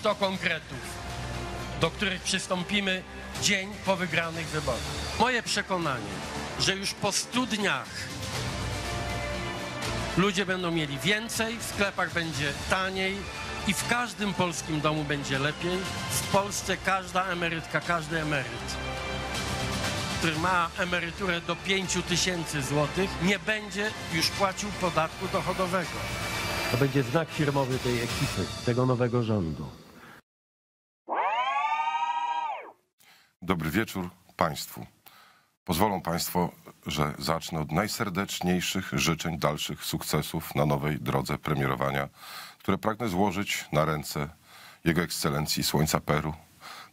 dni 100 konkretów, do których przystąpimy dzień po wygranych wyborach. Moje przekonanie, że już po 100 dniach ludzie będą mieli więcej, w sklepach będzie taniej i w każdym polskim domu będzie lepiej. W Polsce każda emerytka, każdy emeryt, który ma emeryturę do 5 tysięcy złotych, nie będzie już płacił podatku dochodowego. To będzie znak firmowy tej ekipy, tego nowego rządu. Dobry wieczór Państwu. Pozwolą Państwo, że zacznę od najserdeczniejszych życzeń dalszych sukcesów na nowej drodze premierowania, które pragnę złożyć na ręce Jego Ekscelencji Słońca Peru,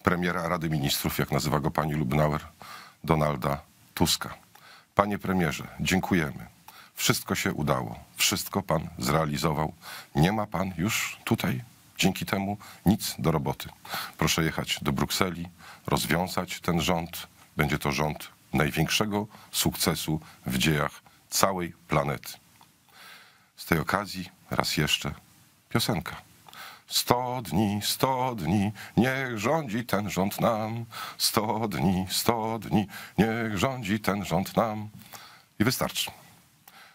premiera Rady Ministrów, jak nazywa go pani Lubnauer, Donalda Tuska. Panie premierze, dziękujemy. Wszystko się udało, wszystko pan zrealizował. Nie ma pan już tutaj dzięki temu nic do roboty. Proszę jechać do Brukseli, rozwiązać ten rząd. Będzie to rząd największego sukcesu w dziejach całej planety. Z tej okazji raz jeszcze piosenka. Sto dni, sto dni, niech rządzi ten rząd nam. Sto dni, sto dni, niech rządzi ten rząd nam. I wystarczy.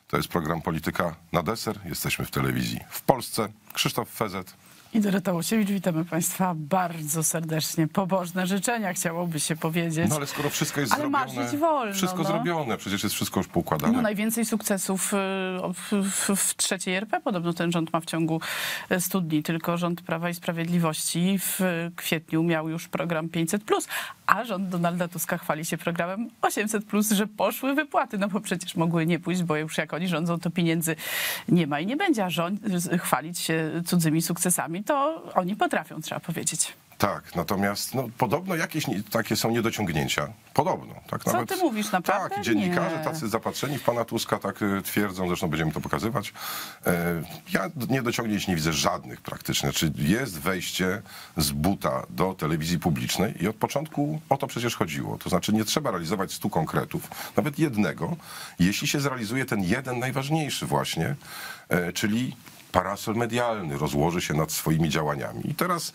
To jest program Polityka na deser. Jesteśmy w telewizji w Polsce. Krzysztof Fezet. I Dorota Łosiewicz, witamy Państwa bardzo serdecznie. Pobożne życzenia chciałoby się powiedzieć. No ale skoro wszystko jest Ale zrobione. marzyć wolno, wszystko no. zrobione, przecież jest wszystko już poukładane. No, najwięcej sukcesów y, w, w, w trzeciej RP podobno ten rząd ma w ciągu y, 100 dni. Tylko rząd Prawa i Sprawiedliwości w kwietniu miał już program 500+, a rząd Donalda Tuska chwali się programem 800+, że poszły wypłaty. No bo przecież mogły nie pójść, bo już jak oni rządzą, to pieniędzy nie ma i nie będzie. A rząd, chwalić się cudzymi sukcesami, to oni potrafią, trzeba powiedzieć. Tak, natomiast no, podobno jakieś takie są niedociągnięcia. Podobno. Tak, Co ty mówisz, naprawdę? Tak, dziennikarze Nie. tacy zapatrzeni w pana Tuska tak y, twierdzą, zresztą będziemy to pokazywać. E, Ja niedociągnięć nie widzę żadnych praktycznie. Czy jest wejście z buta do telewizji publicznej i od początku o to przecież chodziło. To znaczy nie trzeba realizować stu konkretów, nawet jednego, jeśli się zrealizuje ten jeden najważniejszy właśnie, e, czyli parasol medialny rozłoży się nad swoimi działaniami. I teraz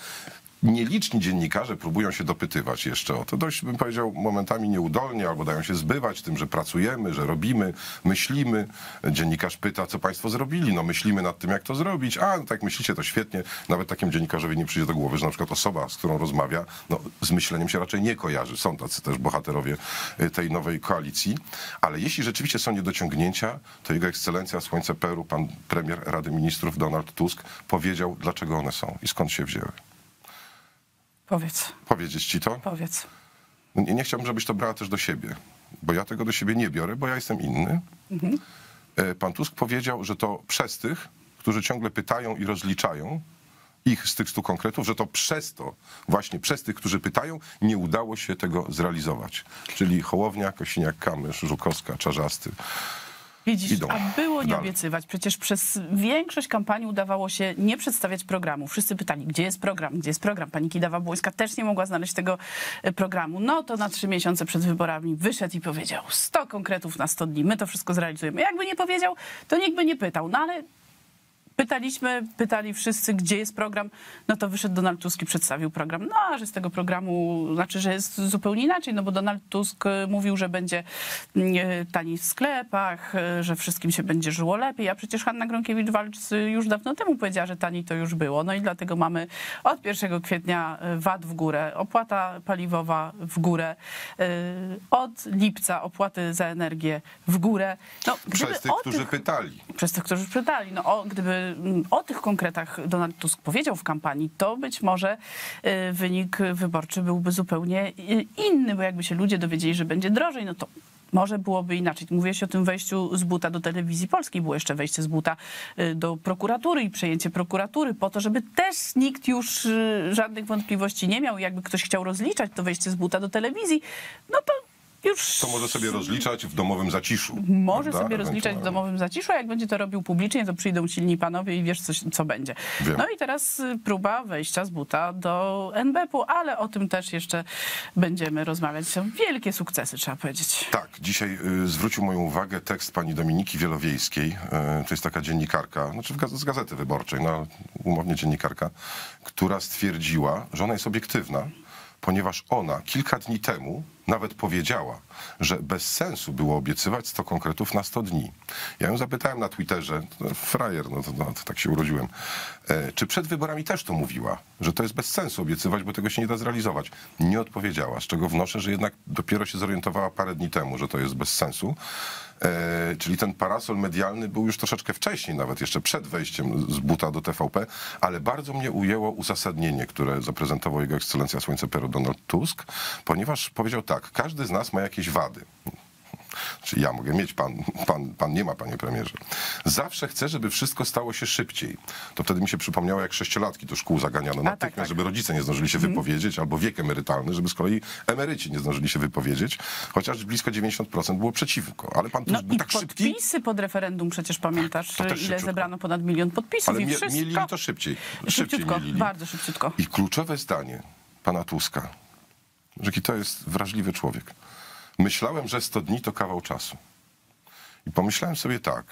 Nieliczni dziennikarze próbują się dopytywać jeszcze o to. Dość bym powiedział momentami nieudolnie, albo dają się zbywać tym, że pracujemy, że robimy, myślimy. Dziennikarz pyta, co państwo zrobili. No myślimy nad tym, jak to zrobić. A, no tak myślicie, to świetnie. Nawet takim dziennikarzowi nie przyjdzie do głowy, że na przykład osoba, z którą rozmawia, no, z myśleniem się raczej nie kojarzy. Są tacy też bohaterowie y, tej nowej koalicji. Ale jeśli rzeczywiście są niedociągnięcia, to jego ekscelencja Słońce Peru, pan premier Rady Ministrów Donald Tusk powiedział, dlaczego one są i skąd się wzięły. Powiedz, Powiedzieć ci to? powiedz. Nie, nie chciałbym, żebyś to brała też do siebie, bo ja tego do siebie nie biorę, bo ja jestem inny. E, Pan Tusk powiedział, że to przez tych, którzy ciągle pytają i rozliczają ich z tych stu konkretów, że to przez to, właśnie przez tych, którzy pytają, nie udało się tego zrealizować. Czyli Hołownia, Kosiniak-Kamysz, Żukowska, Czarzasty. Widzisz, Idą. a było nie Dalej. obiecywać. Przecież przez większość kampanii udawało się nie przedstawiać programu. Wszyscy pytali, gdzie jest program, gdzie jest program. Pani Kidawa-Błońska też nie mogła znaleźć tego e, programu. No to na trzy miesiące przed wyborami wyszedł i powiedział 100 konkretów na 100 dni, my to wszystko zrealizujemy. Jakby nie powiedział, to nikt by nie pytał. No ale Pytaliśmy, pytali wszyscy, gdzie jest program, no to wyszedł Donald Tusk i przedstawił program. No, a że z tego programu, znaczy, że jest zupełnie inaczej, no bo Donald Tusk e, mówił, że będzie mm, taniej w sklepach, e, że wszystkim się będzie żyło lepiej, a przecież Hanna Gronkiewicz-Waltz e, już dawno temu powiedziała, że taniej to już było. No i dlatego mamy od 1 kwietnia VAT w górę, opłata paliwowa w górę, od lipca opłaty za energię w górę. No, gdyby Przez tych, którzy pytali. przez tych, którzy sprzedali. No, o, gdyby o tych konkretach Donald Tusk powiedział w kampanii, to być może y, wynik wyborczy byłby zupełnie y, inny, bo jakby się ludzie dowiedzieli, że będzie drożej, no to może byłoby inaczej. Mówiłeś o tym wejściu z buta do telewizji polskiej. Było jeszcze wejście z buta y, do prokuratury i przejęcie prokuratury po to, żeby też nikt już y, żadnych wątpliwości nie miał. Jakby ktoś chciał rozliczać to wejście z buta do telewizji, no to Już To może sobie rozliczać w domowym zaciszu. może prawda? sobie rozliczać w domowym zaciszu, a jak będzie to robił publicznie, to przyjdą silni panowie i wiesz, co, co będzie. Wiem. No i teraz y, próba wejścia z buta do NBP-u, ale o tym też jeszcze będziemy rozmawiać. Są wielkie sukcesy, trzeba powiedzieć. Tak, dzisiaj y, zwrócił moją uwagę tekst pani Dominiki Wielowiejskiej. Y, to jest taka dziennikarka, znaczy z Gazety Wyborczej, no umownie dziennikarka, która stwierdziła, że ona jest obiektywna, ponieważ ona kilka dni temu nawet powiedziała, że bez sensu było obiecywać 100 konkretów na 100 dni. Ja ją zapytałem na Twitterze, no, frajer, no to, no to tak się urodziłem, e, czy przed wyborami też to mówiła, że to jest bez sensu obiecywać, bo tego się nie da zrealizować. Nie odpowiedziała, z czego wnoszę, że jednak dopiero się zorientowała parę dni temu, że to jest bez sensu. E, czyli ten parasol medialny był już troszeczkę wcześniej, nawet jeszcze przed wejściem z buta do TVP, ale bardzo mnie ujęło uzasadnienie, które zaprezentował jego ekscelencja Słońce Peru Donald Tusk, ponieważ powiedział tak, każdy z nas ma jakieś wady. Czy ja mogę mieć, pan, pan, pan nie ma, panie premierze. Zawsze chcę, żeby wszystko stało się szybciej. To wtedy mi się przypomniało, jak sześciolatki do szkół zaganiano natychmiast, tak, tak. żeby rodzice nie zdążyli się wypowiedzieć, albo wiek emerytalny, żeby z kolei emeryci nie zdążyli się wypowiedzieć, chociaż blisko 90% było przeciwko. Ale pan No był i tak szybki, podpisy pod referendum, przecież pamiętasz, ile szybciutko. zebrano ponad milion podpisów ale i wszystko. mielili to szybciej. Szybciej Szybciutko, mielili. bardzo szybciutko. I kluczowe zdanie pana Tuska, że to jest wrażliwy człowiek. Myślałem, że 100 dni to kawał czasu. I pomyślałem sobie tak,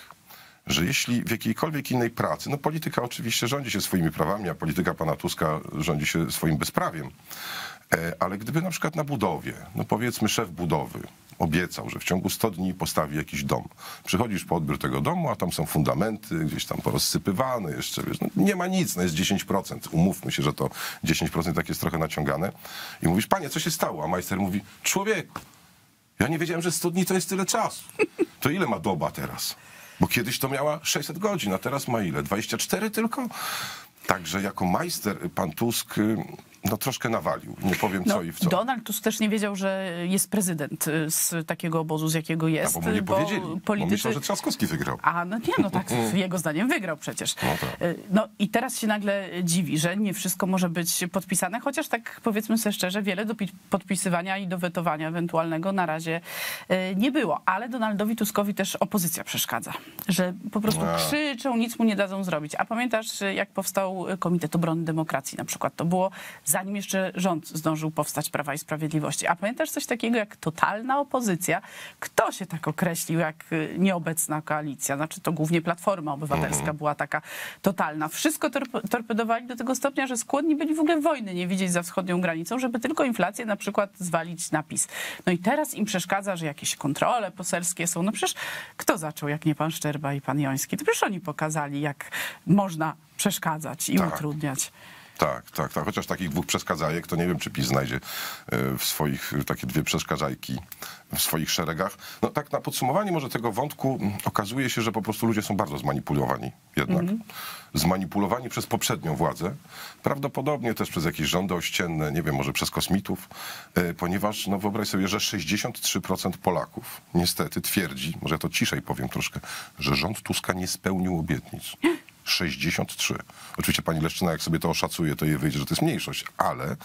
że jeśli w jakiejkolwiek innej pracy, no polityka oczywiście rządzi się swoimi prawami, a polityka pana Tuska rządzi się swoim bezprawiem, e, ale gdyby na przykład na budowie, no powiedzmy szef budowy obiecał, że w ciągu 100 dni postawi jakiś dom. Przychodzisz po odbiór tego domu, a tam są fundamenty gdzieś tam porozsypywane jeszcze, wiesz, no nie ma nic, no jest 10%. Umówmy się, że to 10% tak jest trochę naciągane. I mówisz, panie, co się stało? A majster mówi, człowieku, ja nie wiedziałem, że 100 dni to jest tyle czasu. To ile ma doba teraz? Bo kiedyś to miała 600 godzin, a teraz ma ile? 24 tylko? Także jako majster pan Tusk y, no troszkę nawalił. Nie powiem co No, i w co. Donald Tusk też nie wiedział, że jest prezydent y, z takiego obozu, z jakiego A jest. bo mu nie bo powiedzieli. Bo politycy... myślał, że Trzaskowski wygrał. A no nie, no tak, jego zdaniem wygrał przecież. No tak. Y, No i teraz się nagle dziwi, że nie wszystko może być podpisane, chociaż tak powiedzmy sobie szczerze, wiele do pi- podpisywania i do wetowania ewentualnego na razie y, nie było. Ale Donaldowi Tuskowi też opozycja przeszkadza, że po prostu A. krzyczą, nic mu nie dadzą zrobić. A pamiętasz, y, jak powstał Komitet Obrony Demokracji na przykład? To było zanim jeszcze rząd zdążył powstać Prawa i Sprawiedliwości. A pamiętasz coś takiego jak totalna opozycja? Kto się tak określił jak y, nieobecna koalicja? Znaczy to głównie Platforma Obywatelska była taka totalna. Wszystko torp- torpedowali do tego stopnia, że skłonni byli w ogóle wojny nie widzieć za wschodnią granicą, żeby tylko inflację na przykład zwalić na PiS. No i teraz im przeszkadza, że jakieś kontrole poselskie są. No przecież kto zaczął, jak nie pan Szczerba i pan Joński? To przecież oni pokazali, jak można przeszkadzać i Tak. utrudniać. Tak, tak, tak. Chociaż takich dwóch przeszkadzajek, to nie wiem, czy PiS znajdzie e, w swoich, takie dwie przeszkadzajki w swoich szeregach. No tak na podsumowanie może tego wątku mm, okazuje się, że po prostu ludzie są bardzo zmanipulowani jednak. Zmanipulowani przez poprzednią władzę, prawdopodobnie też przez jakieś rządy ościenne, nie wiem, może przez kosmitów, e, ponieważ no wyobraź sobie, że 63% Polaków niestety twierdzi, może ja to ciszej powiem troszkę, że rząd Tuska nie spełnił obietnic. 63. Oczywiście pani Leszczyna, jak sobie to oszacuje, to jej wyjdzie, że to jest mniejszość, ale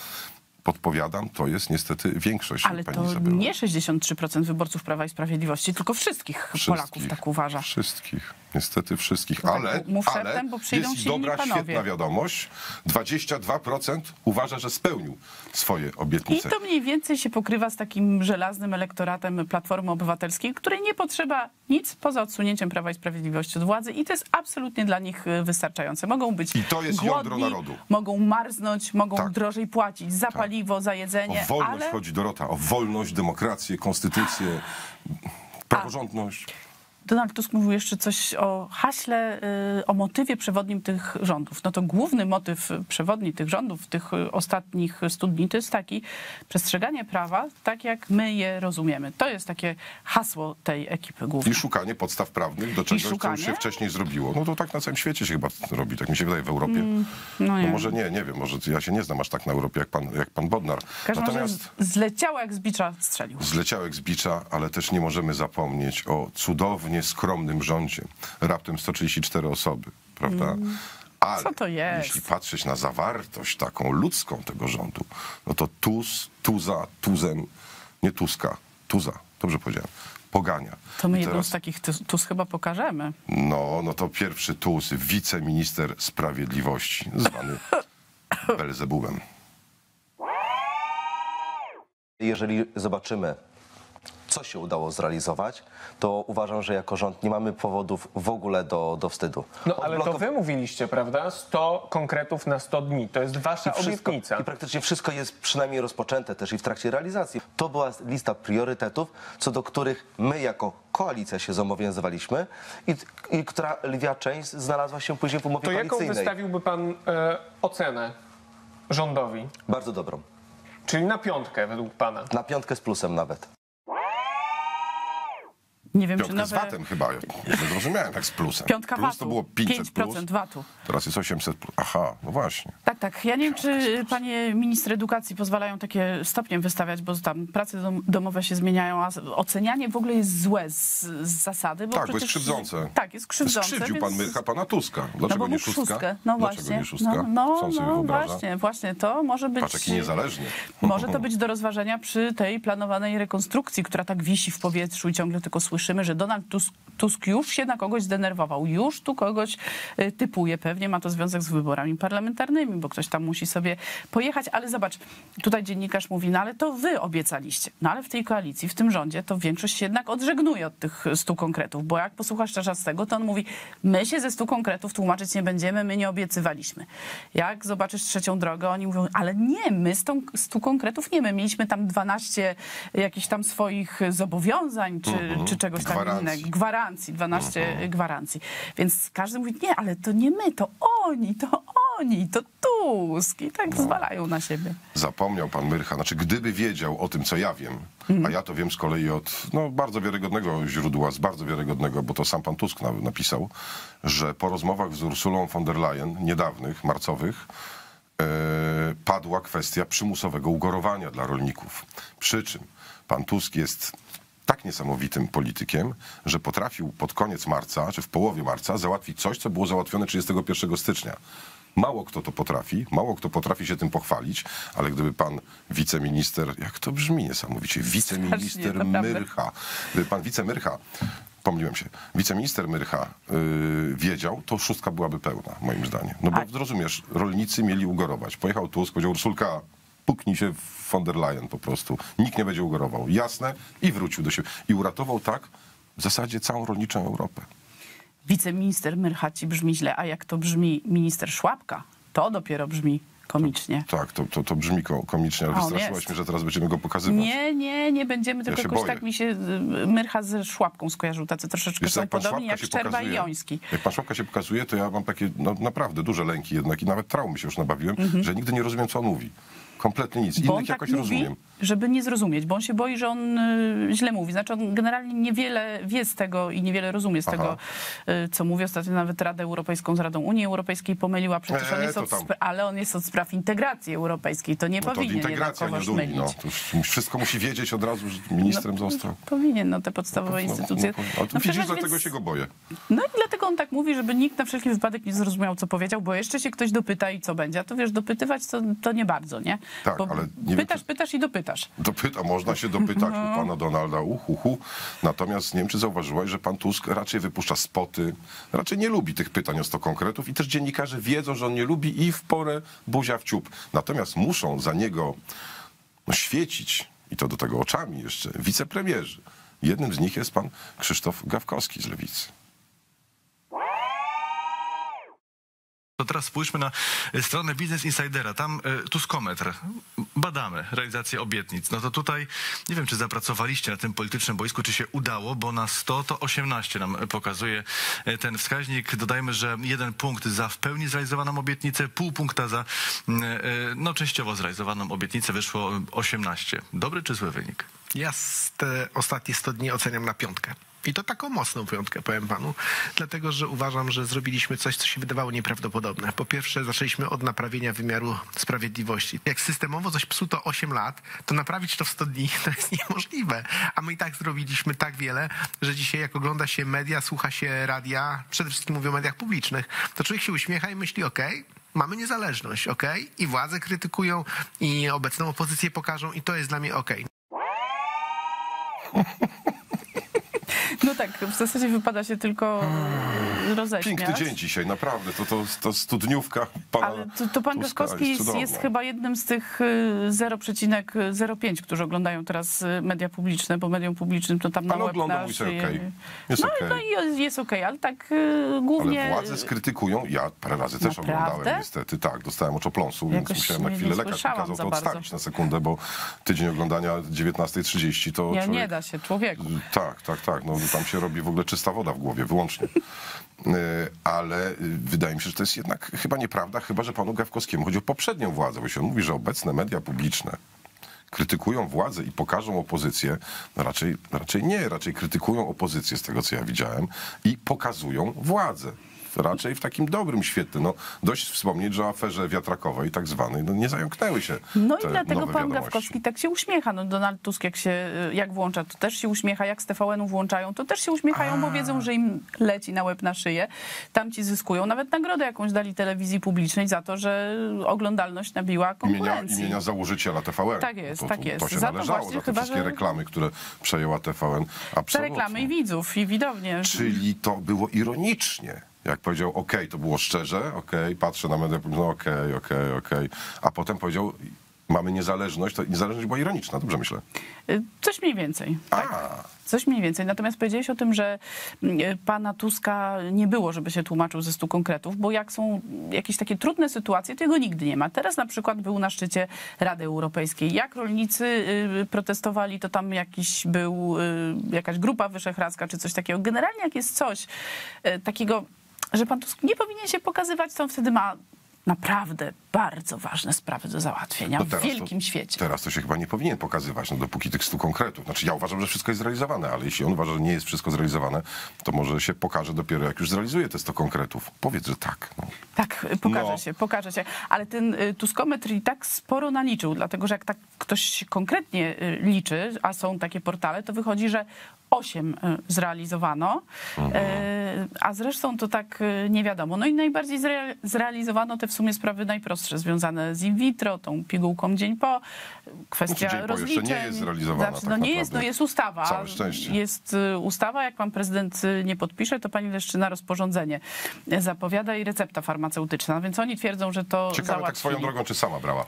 podpowiadam, to jest niestety większość. Ale pani to Izabela. nie 63% wyborców Prawa i Sprawiedliwości, tylko wszystkich, Polaków tak uważa. Wszystkich. Niestety wszystkich. tak, ale mów ale szeptem, bo przyjdą jest dobra, świetna wiadomość. 22% uważa, że spełnił swoje I obietnice. to mniej więcej się pokrywa z takim żelaznym elektoratem Platformy Obywatelskiej, której nie potrzeba nic poza odsunięciem Prawa i Sprawiedliwości od władzy i to jest absolutnie dla nich y, wystarczające. Mogą być I to jest jądro głodni, narodu. mogą marznąć, mogą Tak. drożej płacić za paliwo, za jedzenie, O wolność ale... chodzi Dorota, o wolność, demokrację, konstytucję, praworządność. Donald Tusk mówił jeszcze coś o haśle, y, o motywie przewodnim tych rządów. No to główny motyw przewodni tych rządów, tych ostatnich stu dni, to jest taki przestrzeganie prawa, tak jak my je rozumiemy. To jest takie hasło tej ekipy I głównej. szukanie podstaw prawnych do czegoś, co już się wcześniej zrobiło. No to tak na całym świecie się chyba robi, tak mi się wydaje w Europie. no No nie. może nie, nie wiem, może ja się nie znam aż tak na Europie jak pan, jak pan Bodnar. Razie Natomiast zleciała jak z bicza strzelił. zleciałek z bicza, ale też nie możemy zapomnieć o cudownie skromnym rządzie. Raptem 134 osoby, prawda? Ale Mm. Co to jest? jeśli patrzeć na zawartość taką ludzką tego rządu, no to Tuz, Tuza, Tuzem, nie Tuska, Tuza, dobrze powiedziałem, pogania. To my jedną z takich tu, tu chyba pokażemy. No, no to pierwszy Tuz, wiceminister sprawiedliwości, zwany Belzebubem. Jeżeli zobaczymy, co się udało zrealizować, to uważam, że jako rząd nie mamy powodów w ogóle do, do wstydu. No ale to Odblokow- wy mówiliście, prawda? 100 konkretów na 100 dni. To jest wasza I wszystko, obietnica. I praktycznie wszystko jest przynajmniej rozpoczęte też i w trakcie realizacji. To była lista priorytetów, co do których my jako koalicja się zobowiązywaliśmy i, i która lwia część znalazła się później w umowie To jaką koalicyjnej. wystawiłby pan e, ocenę rządowi? Bardzo dobrą. Czyli na piątkę według pana. Na piątkę z plusem nawet. Nie wiem, czy Piątkę z nowe... VAT-em chyba, nie zrozumiałem, tak z plusem. Piątka Plus VAT-u. to było 500 5% plus, VAT-u. teraz jest 800 plus. Aha, no właśnie. Tak, tak. Ja nie wiem, czy panie minister edukacji pozwalają takie stopnie wystawiać, bo tam prace dom- domowe się zmieniają, a ocenianie w ogóle jest złe z, z zasady. Bo Tak, bo jest przecież- krzywdzące. Tak, jest krzywdzące. Skrzywdził pan więc- Myrcha pana Tuska. No Dlaczego bo nie szóstka? szóstkę. No Dlaczego właśnie. nie szóstka? No, no, no właśnie, właśnie. To może być... Patrz, jaki niezależny. Może to być do rozważenia przy tej planowanej rekonstrukcji, która tak wisi w powietrzu i ciągle tylko słyszymy, że Donald Tusk, Tusk już się na kogoś zdenerwował, już tu kogoś y, typuje. Pewnie ma to związek z wyborami parlamentarnymi, bo ktoś tam musi sobie pojechać. Ale zobacz, tutaj dziennikarz mówi, no ale to wy obiecaliście. No ale w tej koalicji, w tym rządzie, to większość się jednak odżegnuje od tych stu konkretów, bo jak posłuchasz Czarzastego, to on mówi, my się ze stu konkretów tłumaczyć nie będziemy, my nie obiecywaliśmy. Jak zobaczysz trzecią drogę, oni mówią, ale nie, my z tą stu konkretów nie, my mieliśmy tam 12 jakichś tam swoich zobowiązań, czy, czy czegoś tam Gwarancji. innego. Gwarancji, 12 gwarancji. Więc każdy mówi, nie, ale to nie my, to oni, to oni, to Tusk. I tak zwalają na siebie. Zapomniał pan Myrcha, znaczy gdyby wiedział o tym, co ja wiem, a ja to wiem z kolei od no, bardzo wiarygodnego źródła, z bardzo wiarygodnego, bo to sam pan Tusk na- napisał, że po rozmowach z Ursulą von der Leyen, niedawnych, marcowych, e, padła kwestia przymusowego ugorowania dla rolników. Przy czym pan Tusk jest tak niesamowitym politykiem, że potrafił pod koniec marca, czy w połowie marca, załatwić coś, co było załatwione 31 stycznia. Mało kto to potrafi, mało kto potrafi się tym pochwalić, ale gdyby pan wiceminister, jak to brzmi niesamowicie, wiceminister. Myrcha, gdyby pan wicemyrcha, pomyliłem się, wiceminister Myrcha yy, wiedział, to szóstka byłaby pełna, moim zdaniem. No bo A- zrozumiesz, rolnicy mieli ugorować. Pojechał Tusk, powiedział Ursulka, puknij się w von der Leyen po prostu. Nikt nie będzie ugorował. Jasne? I wrócił do siebie. I uratował tak w zasadzie całą rolniczą Europę. Wiceminister Myrchaci brzmi źle, a jak to brzmi minister Szłapka, to dopiero brzmi komicznie. Tak, to, to, to brzmi ko- komicznie, ale wystraszyłaś mnie, że teraz będziemy go pokazywać. Nie, nie, nie będziemy, tylko się jakoś boję. tak mi się y, Myrcha ze Szłapką skojarzył, tacy troszeczkę Wiesz są jak podobni jak Szczerba i Joński. jak pan Szłapka się pokazuje, to ja mam takie no, naprawdę duże lęki jednak i nawet traumy się już nabawiłem, że nigdy nie rozumiem, co on mówi. Kompletnie nic. Innych tak jakoś mówi, rozumiem. Żeby nie zrozumieć, bo on się boi, że on y, źle mówi. Znaczy on generalnie niewiele wie z tego i niewiele rozumie z Aha. tego, y, co mówi. Ostatnio nawet Radę Europejską z Radą Unii Europejskiej pomyliła, przecież on Eee, jest to od, spra- ale on jest od spraw integracji europejskiej. To nie No to powinien integracji, a nie Unii. mylić. No. To wszystko musi wiedzieć od razu, że ministrem został. Powinien, no te podstawowe No, instytucje. no, ale No, widzisz, dlatego więc- się go boję. No i dlatego on tak mówi, żeby nikt na wszelki wypadek nie zrozumiał, co powiedział, bo jeszcze się ktoś dopyta i co będzie. A to wiesz, dopytywać to, to nie bardzo, nie? Tak, bo ale nie wiem, pytasz, czy- pytasz i dopytasz. Dopyta, można się dopytać No. u pana Donalda, uhu, hu. Natomiast nie wiem, czy zauważyłaś, że pan Tusk raczej wypuszcza spoty, raczej nie lubi tych pytań o 100 konkretów i też dziennikarze wiedzą, że on nie lubi i w porę buzia w ciup. Natomiast muszą za niego no, świecić, i to do tego oczami jeszcze, wicepremierzy. Jednym z nich jest pan Krzysztof Gawkowski z Lewicy. To teraz spójrzmy na e, stronę Business Insidera. Tam e, Tuskometr. Badamy realizację obietnic. No to tutaj nie wiem, czy zapracowaliście na tym politycznym boisku, czy się udało, bo na 100 to 18 nam pokazuje e, ten wskaźnik. Dodajmy, że jeden punkt za w pełni zrealizowaną obietnicę, pół punkta za mm, no, częściowo zrealizowaną obietnicę wyszło e, 18. Dobry czy zły wynik? Ja te ostatnie 100 dni oceniam na piątkę. I to taką mocną piątkę, powiem panu, dlatego że uważam, że zrobiliśmy coś, co się wydawało nieprawdopodobne. Po pierwsze, zaczęliśmy od naprawienia wymiaru sprawiedliwości. Jak systemowo coś psuto 8 lat, to naprawić to w 100 dni to jest niemożliwe. A my i tak zrobiliśmy tak wiele, że dzisiaj jak ogląda się media, słucha się radia, przede wszystkim mówię o mediach publicznych, to człowiek się uśmiecha i myśli, okej, mamy niezależność, okej, i władze krytykują, i obecną opozycję pokażą i to jest dla mnie okej. No tak, w zasadzie wypada się tylko roześmiać. Piękny dzień dzisiaj, naprawdę. To, to, to studniówka pana Ale to, to pan Tuska Gaskowski jest, jest chyba jednym z tych y, 0,05, którzy oglądają teraz y, media publiczne, bo medium publicznym to tam oglądam na i jest szyję. okej. Jest no, okej. no i jest- jest okej, ale tak y, głównie... Ale władze skrytykują. Ja parę razy też Naprawdę? oglądałem niestety. Tak, dostałem oczopląsu, więc Jakoś musiałem na chwilę lekarz kazał za to bardzo. odstawić na sekundę, bo tydzień oglądania 19.30 to Nie, człowiek... nie da się, człowieku. Tak, tak, tak. No, tam się robi w ogóle czysta woda w głowie, wyłącznie. E, Ale e, wydaje mi się, że to jest jednak chyba nieprawda, chyba że panu Gawkowskiemu chodzi o poprzednią władzę, bo się on mówi, że obecne media publiczne krytykują władzę i pokażą opozycję, no raczej, raczej nie, raczej krytykują opozycję z tego, co ja widziałem i pokazują władzę. Raczej w takim dobrym świetle. No, dość wspomnieć, że o aferze wiatrakowej tak zwanej no, nie zająknęły się No i te dlatego pan wiadomości. Gawkowski tak się uśmiecha. No Donald Tusk jak się y, jak włącza, to też się uśmiecha. Jak z TVN-u włączają, to też się uśmiechają, bo wiedzą, że im leci na łeb na szyję. Tam ci zyskują. Nawet nagrodę jakąś dali telewizji publicznej za to, że oglądalność nabiła imienia, konkurencji. imienia założyciela TVN. Tak jest, to, tak to, jest. To się Za to należało, właśnie za te chyba, wszystkie że- reklamy, które przejęła TVN. Absolutnie. reklamy i widzów, i widownie. Czyli to było ironicznie. Jak powiedział, okej, to było szczerze, okej, patrzę na media, no okej, okej, okej. A potem powiedział, mamy niezależność, to niezależność była ironiczna, dobrze myślę. Y, Coś mniej więcej. Tak. Coś mniej więcej. Natomiast powiedziałeś o tym, że mm, pana Tuska nie było, żeby się tłumaczył ze stu konkretów, bo jak są jakieś takie trudne sytuacje, to jego nigdy nie ma. Teraz na przykład był na szczycie Rady Europejskiej. Jak rolnicy y, protestowali, to tam jakiś był, y, jakaś grupa wyszehradzka czy coś takiego. Generalnie jak jest coś y, takiego, że pan Tusk nie powinien się pokazywać, to on wtedy ma naprawdę bardzo ważne sprawy do załatwienia No w wielkim to, świecie. Teraz to się chyba nie powinien pokazywać, no dopóki tych stu konkretów. Znaczy ja uważam, że wszystko jest zrealizowane, ale jeśli on uważa, że nie jest wszystko zrealizowane, to może się pokaże dopiero jak już zrealizuje te 100 konkretów. Powiedz, że tak. No. Tak, pokaże No. się, pokaże się. Ale ten y, Tuskometr i tak sporo naliczył, dlatego że jak tak ktoś konkretnie y, liczy, a są takie portale, to wychodzi, że 8 zrealizowano, y, a zresztą to tak y, nie wiadomo. No i najbardziej zre, zrealizowano te w sumie sprawy najprostsze, związane z in vitro, tą pigułką dzień po, kwestia dzień po rozliczeń. nie jest zrealizowana Znaczy, tak no nie naprawdę. jest, no jest ustawa. Całe szczęście. Jest ustawa, jak pan prezydent nie podpisze, to pani Leszczyna rozporządzenie zapowiada i recepta farmaceutyczna, więc oni twierdzą, że to Ciekawe tak załatwili. swoją drogą, czy sama brała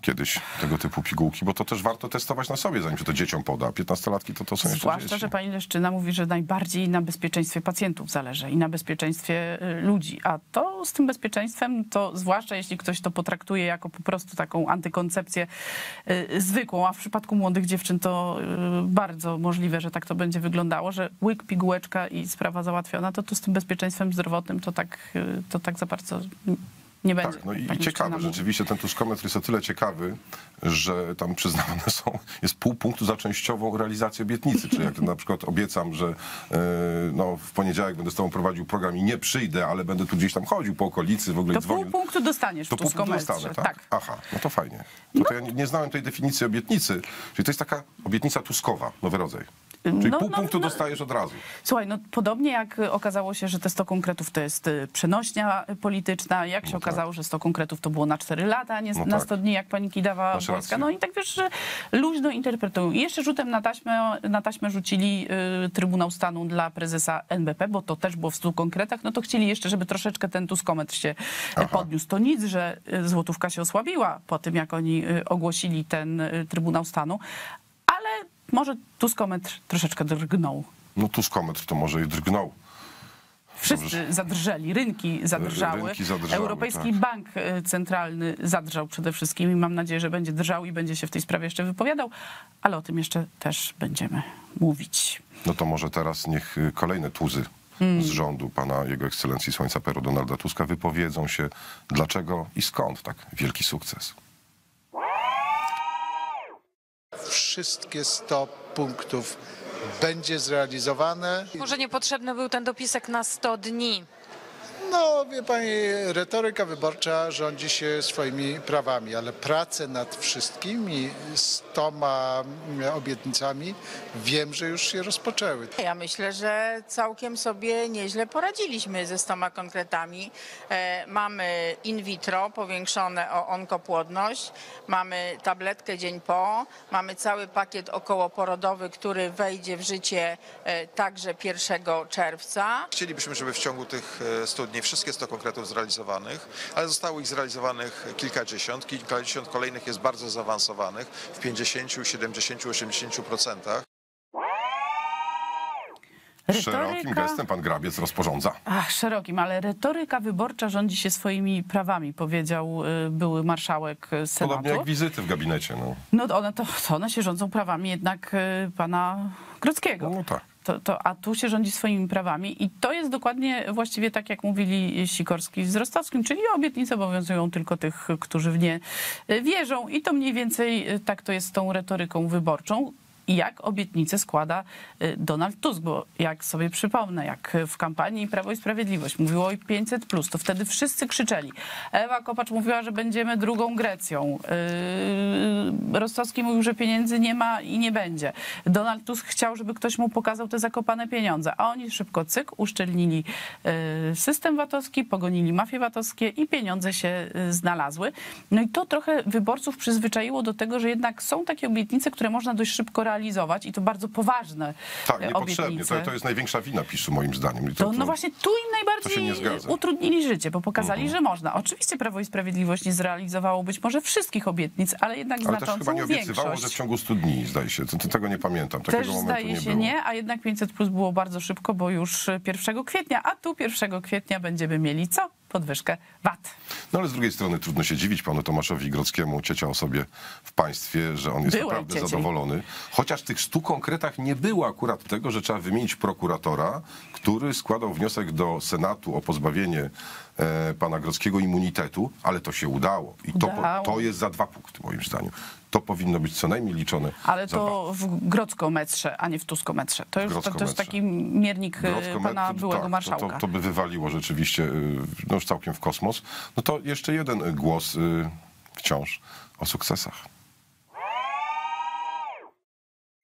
kiedyś tego typu pigułki, bo to też warto testować na sobie, zanim się to dzieciom poda. 15-latki to, to są jeszcze Zwłaszcza, dzieci. że pani Leszczyna mówi, że najbardziej na bezpieczeństwie pacjentów zależy i na bezpieczeństwie y, ludzi. A to z tym bezpieczeństwem, to zwłaszcza jeśli ktoś to potraktuje jako po prostu taką antykoncepcję y, zwykłą, a w przypadku młodych dziewczyn to y, bardzo możliwe, że tak to będzie wyglądało, że łyk, pigułeczka i sprawa załatwiona, to, to z tym bezpieczeństwem zdrowotnym to tak, to tak za bardzo nie będzie. Tak, no i pani ciekawe, mówi. rzeczywiście ten tuszkometr jest o tyle ciekawy, że tam przyznawane są, jest pół punktu za częściową realizację obietnicy, czyli jak na przykład obiecam, że e, no, w poniedziałek będę z tobą prowadził program i nie przyjdę, ale będę tu gdzieś tam chodził po okolicy, w ogóle To i pół dzwonił. punktu dostaniesz To w pół punktu Tuskometrze. dostanę, tak? tak. Aha, no to fajnie. To, to ja nie, nie znałem tej definicji obietnicy, czyli to jest taka obietnica tuskowa, nowy rodzaj. Czyli No, pół no, punktu no. dostajesz od razu. Słuchaj, no podobnie jak okazało się, że te 100 konkretów to jest y, przenośnia polityczna, jak się okazało, że 100 konkretów to było na 4 lata, a nie No na tak. 100 dni, jak pani Kidawa Masz rację. No i tak wiesz, że luźno interpretują. I jeszcze rzutem na taśmę, na taśmę rzucili y, Trybunał Stanu dla prezesa NBP, bo to też było w 100 konkretach, no to chcieli jeszcze, żeby troszeczkę ten tuskometr się y, podniósł. To nic, że y, złotówka się osłabiła po tym, jak oni y, ogłosili ten Trybunał Stanu, ale może tuskometr troszeczkę drgnął. No tuskometr to może i drgnął. Wszyscy zadrżeli, rynki zadrżały. Rynki zadrżały, Europejski tak. Bank e, Centralny zadrżał przede wszystkim i mam nadzieję, że będzie drżał i będzie się w tej sprawie jeszcze wypowiadał, ale o tym jeszcze też będziemy mówić. No to może teraz niech y, kolejne tuzy Hmm. z rządu pana Jego Ekscelencji Słońca Peru Donalda Tuska wypowiedzą się, dlaczego i skąd tak wielki sukces. Wszystkie 100 punktów będzie zrealizowane. Może niepotrzebny był ten dopisek na 100 dni. No, wie pani, retoryka wyborcza rządzi się swoimi prawami, ale prace nad wszystkimi stoma obietnicami wiem, że już się rozpoczęły. Ja myślę, że całkiem sobie nieźle poradziliśmy ze stoma konkretami. E, mamy in vitro powiększone o onkopłodność, mamy tabletkę dzień po, mamy cały pakiet okołoporodowy, który wejdzie w życie e, także 1 czerwca. Chcielibyśmy, żeby w ciągu tych e, 100 dni wszystkie 100 konkretów zrealizowanych, ale zostało ich zrealizowanych kilkadziesiąt. Kilkadziesiąt kolejnych jest bardzo zaawansowanych w 50, 70, 80 procentach. Szerokim gestem pan Grabiec rozporządza. Ach, szerokim, ale retoryka wyborcza rządzi się swoimi prawami, powiedział y, były marszałek y, Senatu. Podobnie jak wizyty w gabinecie. No, No one, to, to one się rządzą prawami jednak y, pana Grodzkiego. no tak. To, to, a tu się rządzi swoimi prawami i to jest dokładnie właściwie tak, jak mówili Sikorski z Rostowskim, czyli obietnice obowiązują tylko tych, którzy w nie wierzą i to mniej więcej tak to jest z tą retoryką wyborczą. I jak obietnice składa y, Donald Tusk, bo jak sobie przypomnę, jak w kampanii Prawo i Sprawiedliwość mówiło o 500, to wtedy wszyscy krzyczeli. Ewa Kopacz mówiła, że będziemy drugą Grecją. Yy, Rostowski mówił, że pieniędzy nie ma i nie będzie. Donald Tusk chciał, żeby ktoś mu pokazał te zakopane pieniądze, a oni szybko cyk, uszczelnili system VAT-owski, pogonili mafie VAT-owskie i pieniądze się znalazły. No i to trochę wyborców przyzwyczaiło do tego, że jednak są takie obietnice, które można dość szybko realizować i to bardzo poważne Tak, e, niepotrzebnie. obietnice. To, to jest największa wina PiSu moim zdaniem. I to, To, no właśnie tu im najbardziej utrudnili życie, bo pokazali, że można. Oczywiście Prawo i Sprawiedliwość nie zrealizowało być może wszystkich obietnic, ale jednak Ale też znaczącą chyba nie obiecywało, większość. że w ciągu 100 dni, zdaje się. To, to, tego nie pamiętam. Takiego Też zdaje nie się było. nie, a jednak 500 plus było bardzo szybko, bo już 1 kwietnia, a tu 1 kwietnia będziemy mieli co? Podwyżkę VAT. No ale z drugiej strony trudno się dziwić panu Tomaszowi Grodzkiemu, ciecią sobie w państwie, że on jest Byłej naprawdę zadowolony. Chociaż w tych stu konkretach nie było akurat tego, że trzeba wymienić prokuratora, który składał wniosek do Senatu o pozbawienie e, pana Grodzkiego immunitetu, ale to się udało. I to, Udało. to jest za dwa punkty moim zdaniem. To powinno być co najmniej liczone Ale to w grodzkometrze, a nie w tuskometrze. To, już, to, to jest taki miernik Grodzko pana metr, byłego tak, to- marszałka. To, to by wywaliło rzeczywiście y, no już całkiem w kosmos. No to jeszcze jeden y, głos y, wciąż o sukcesach.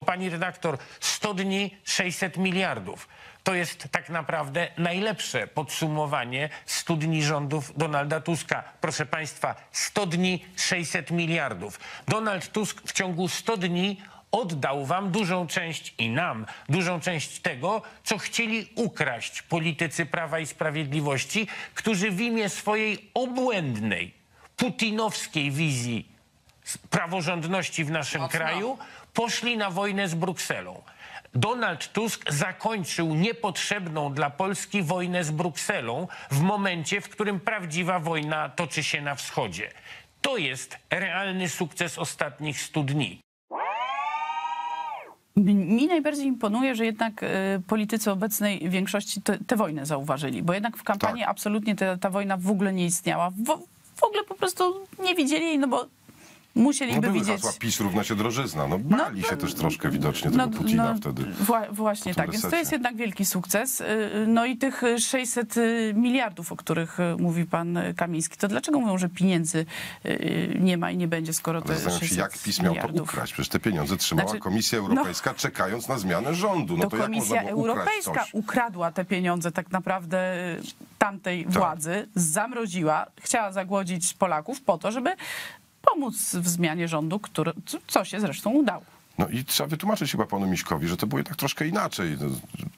Pani redaktor, 100 dni 600 miliardów. To jest tak naprawdę najlepsze podsumowanie 100 dni rządów Donalda Tuska. Proszę Państwa, 100 dni 600 miliardów. Donald Tusk w ciągu 100 dni oddał Wam dużą część i nam dużą część tego, co chcieli ukraść politycy Prawa i Sprawiedliwości, którzy w imię swojej obłędnej, putinowskiej wizji praworządności w naszym kraju poszli na wojnę z Brukselą. Donald Tusk zakończył niepotrzebną dla Polski wojnę z Brukselą w momencie, w którym prawdziwa wojna toczy się na wschodzie. To jest realny sukces ostatnich 100 dni. Mi najbardziej imponuje, że jednak y, politycy obecnej większości te- tę wojnę zauważyli, bo jednak w kampanii Tak. absolutnie te, ta wojna w ogóle nie istniała. W, w ogóle po prostu nie widzieli jej, no bo musieliby No były widzieć... hasła PiS równa się drożyzna. No bali się też troszkę widocznie tego No, Putina no, wtedy. Wła, właśnie tak, więc to jest jednak wielki sukces. Y, No i tych 600 miliardów, o których y, mówi pan Kamiński, to dlaczego mówią, że pieniędzy y, nie ma i nie będzie, skoro 600 się, jak PiS miał to ukraść. Przecież te pieniądze trzymała Znaczy, Komisja no- Europejska, czekając na zmianę rządu. No to to, Komisja Europejska ukradła te pieniądze tak naprawdę y, tamtej Tak. władzy, zamroziła, chciała zagłodzić Polaków po to, żeby pomóc w zmianie rządu, który, co- się zresztą udało. No i trzeba wytłumaczyć chyba panu Miśkowi, że to było jednak troszkę inaczej. To,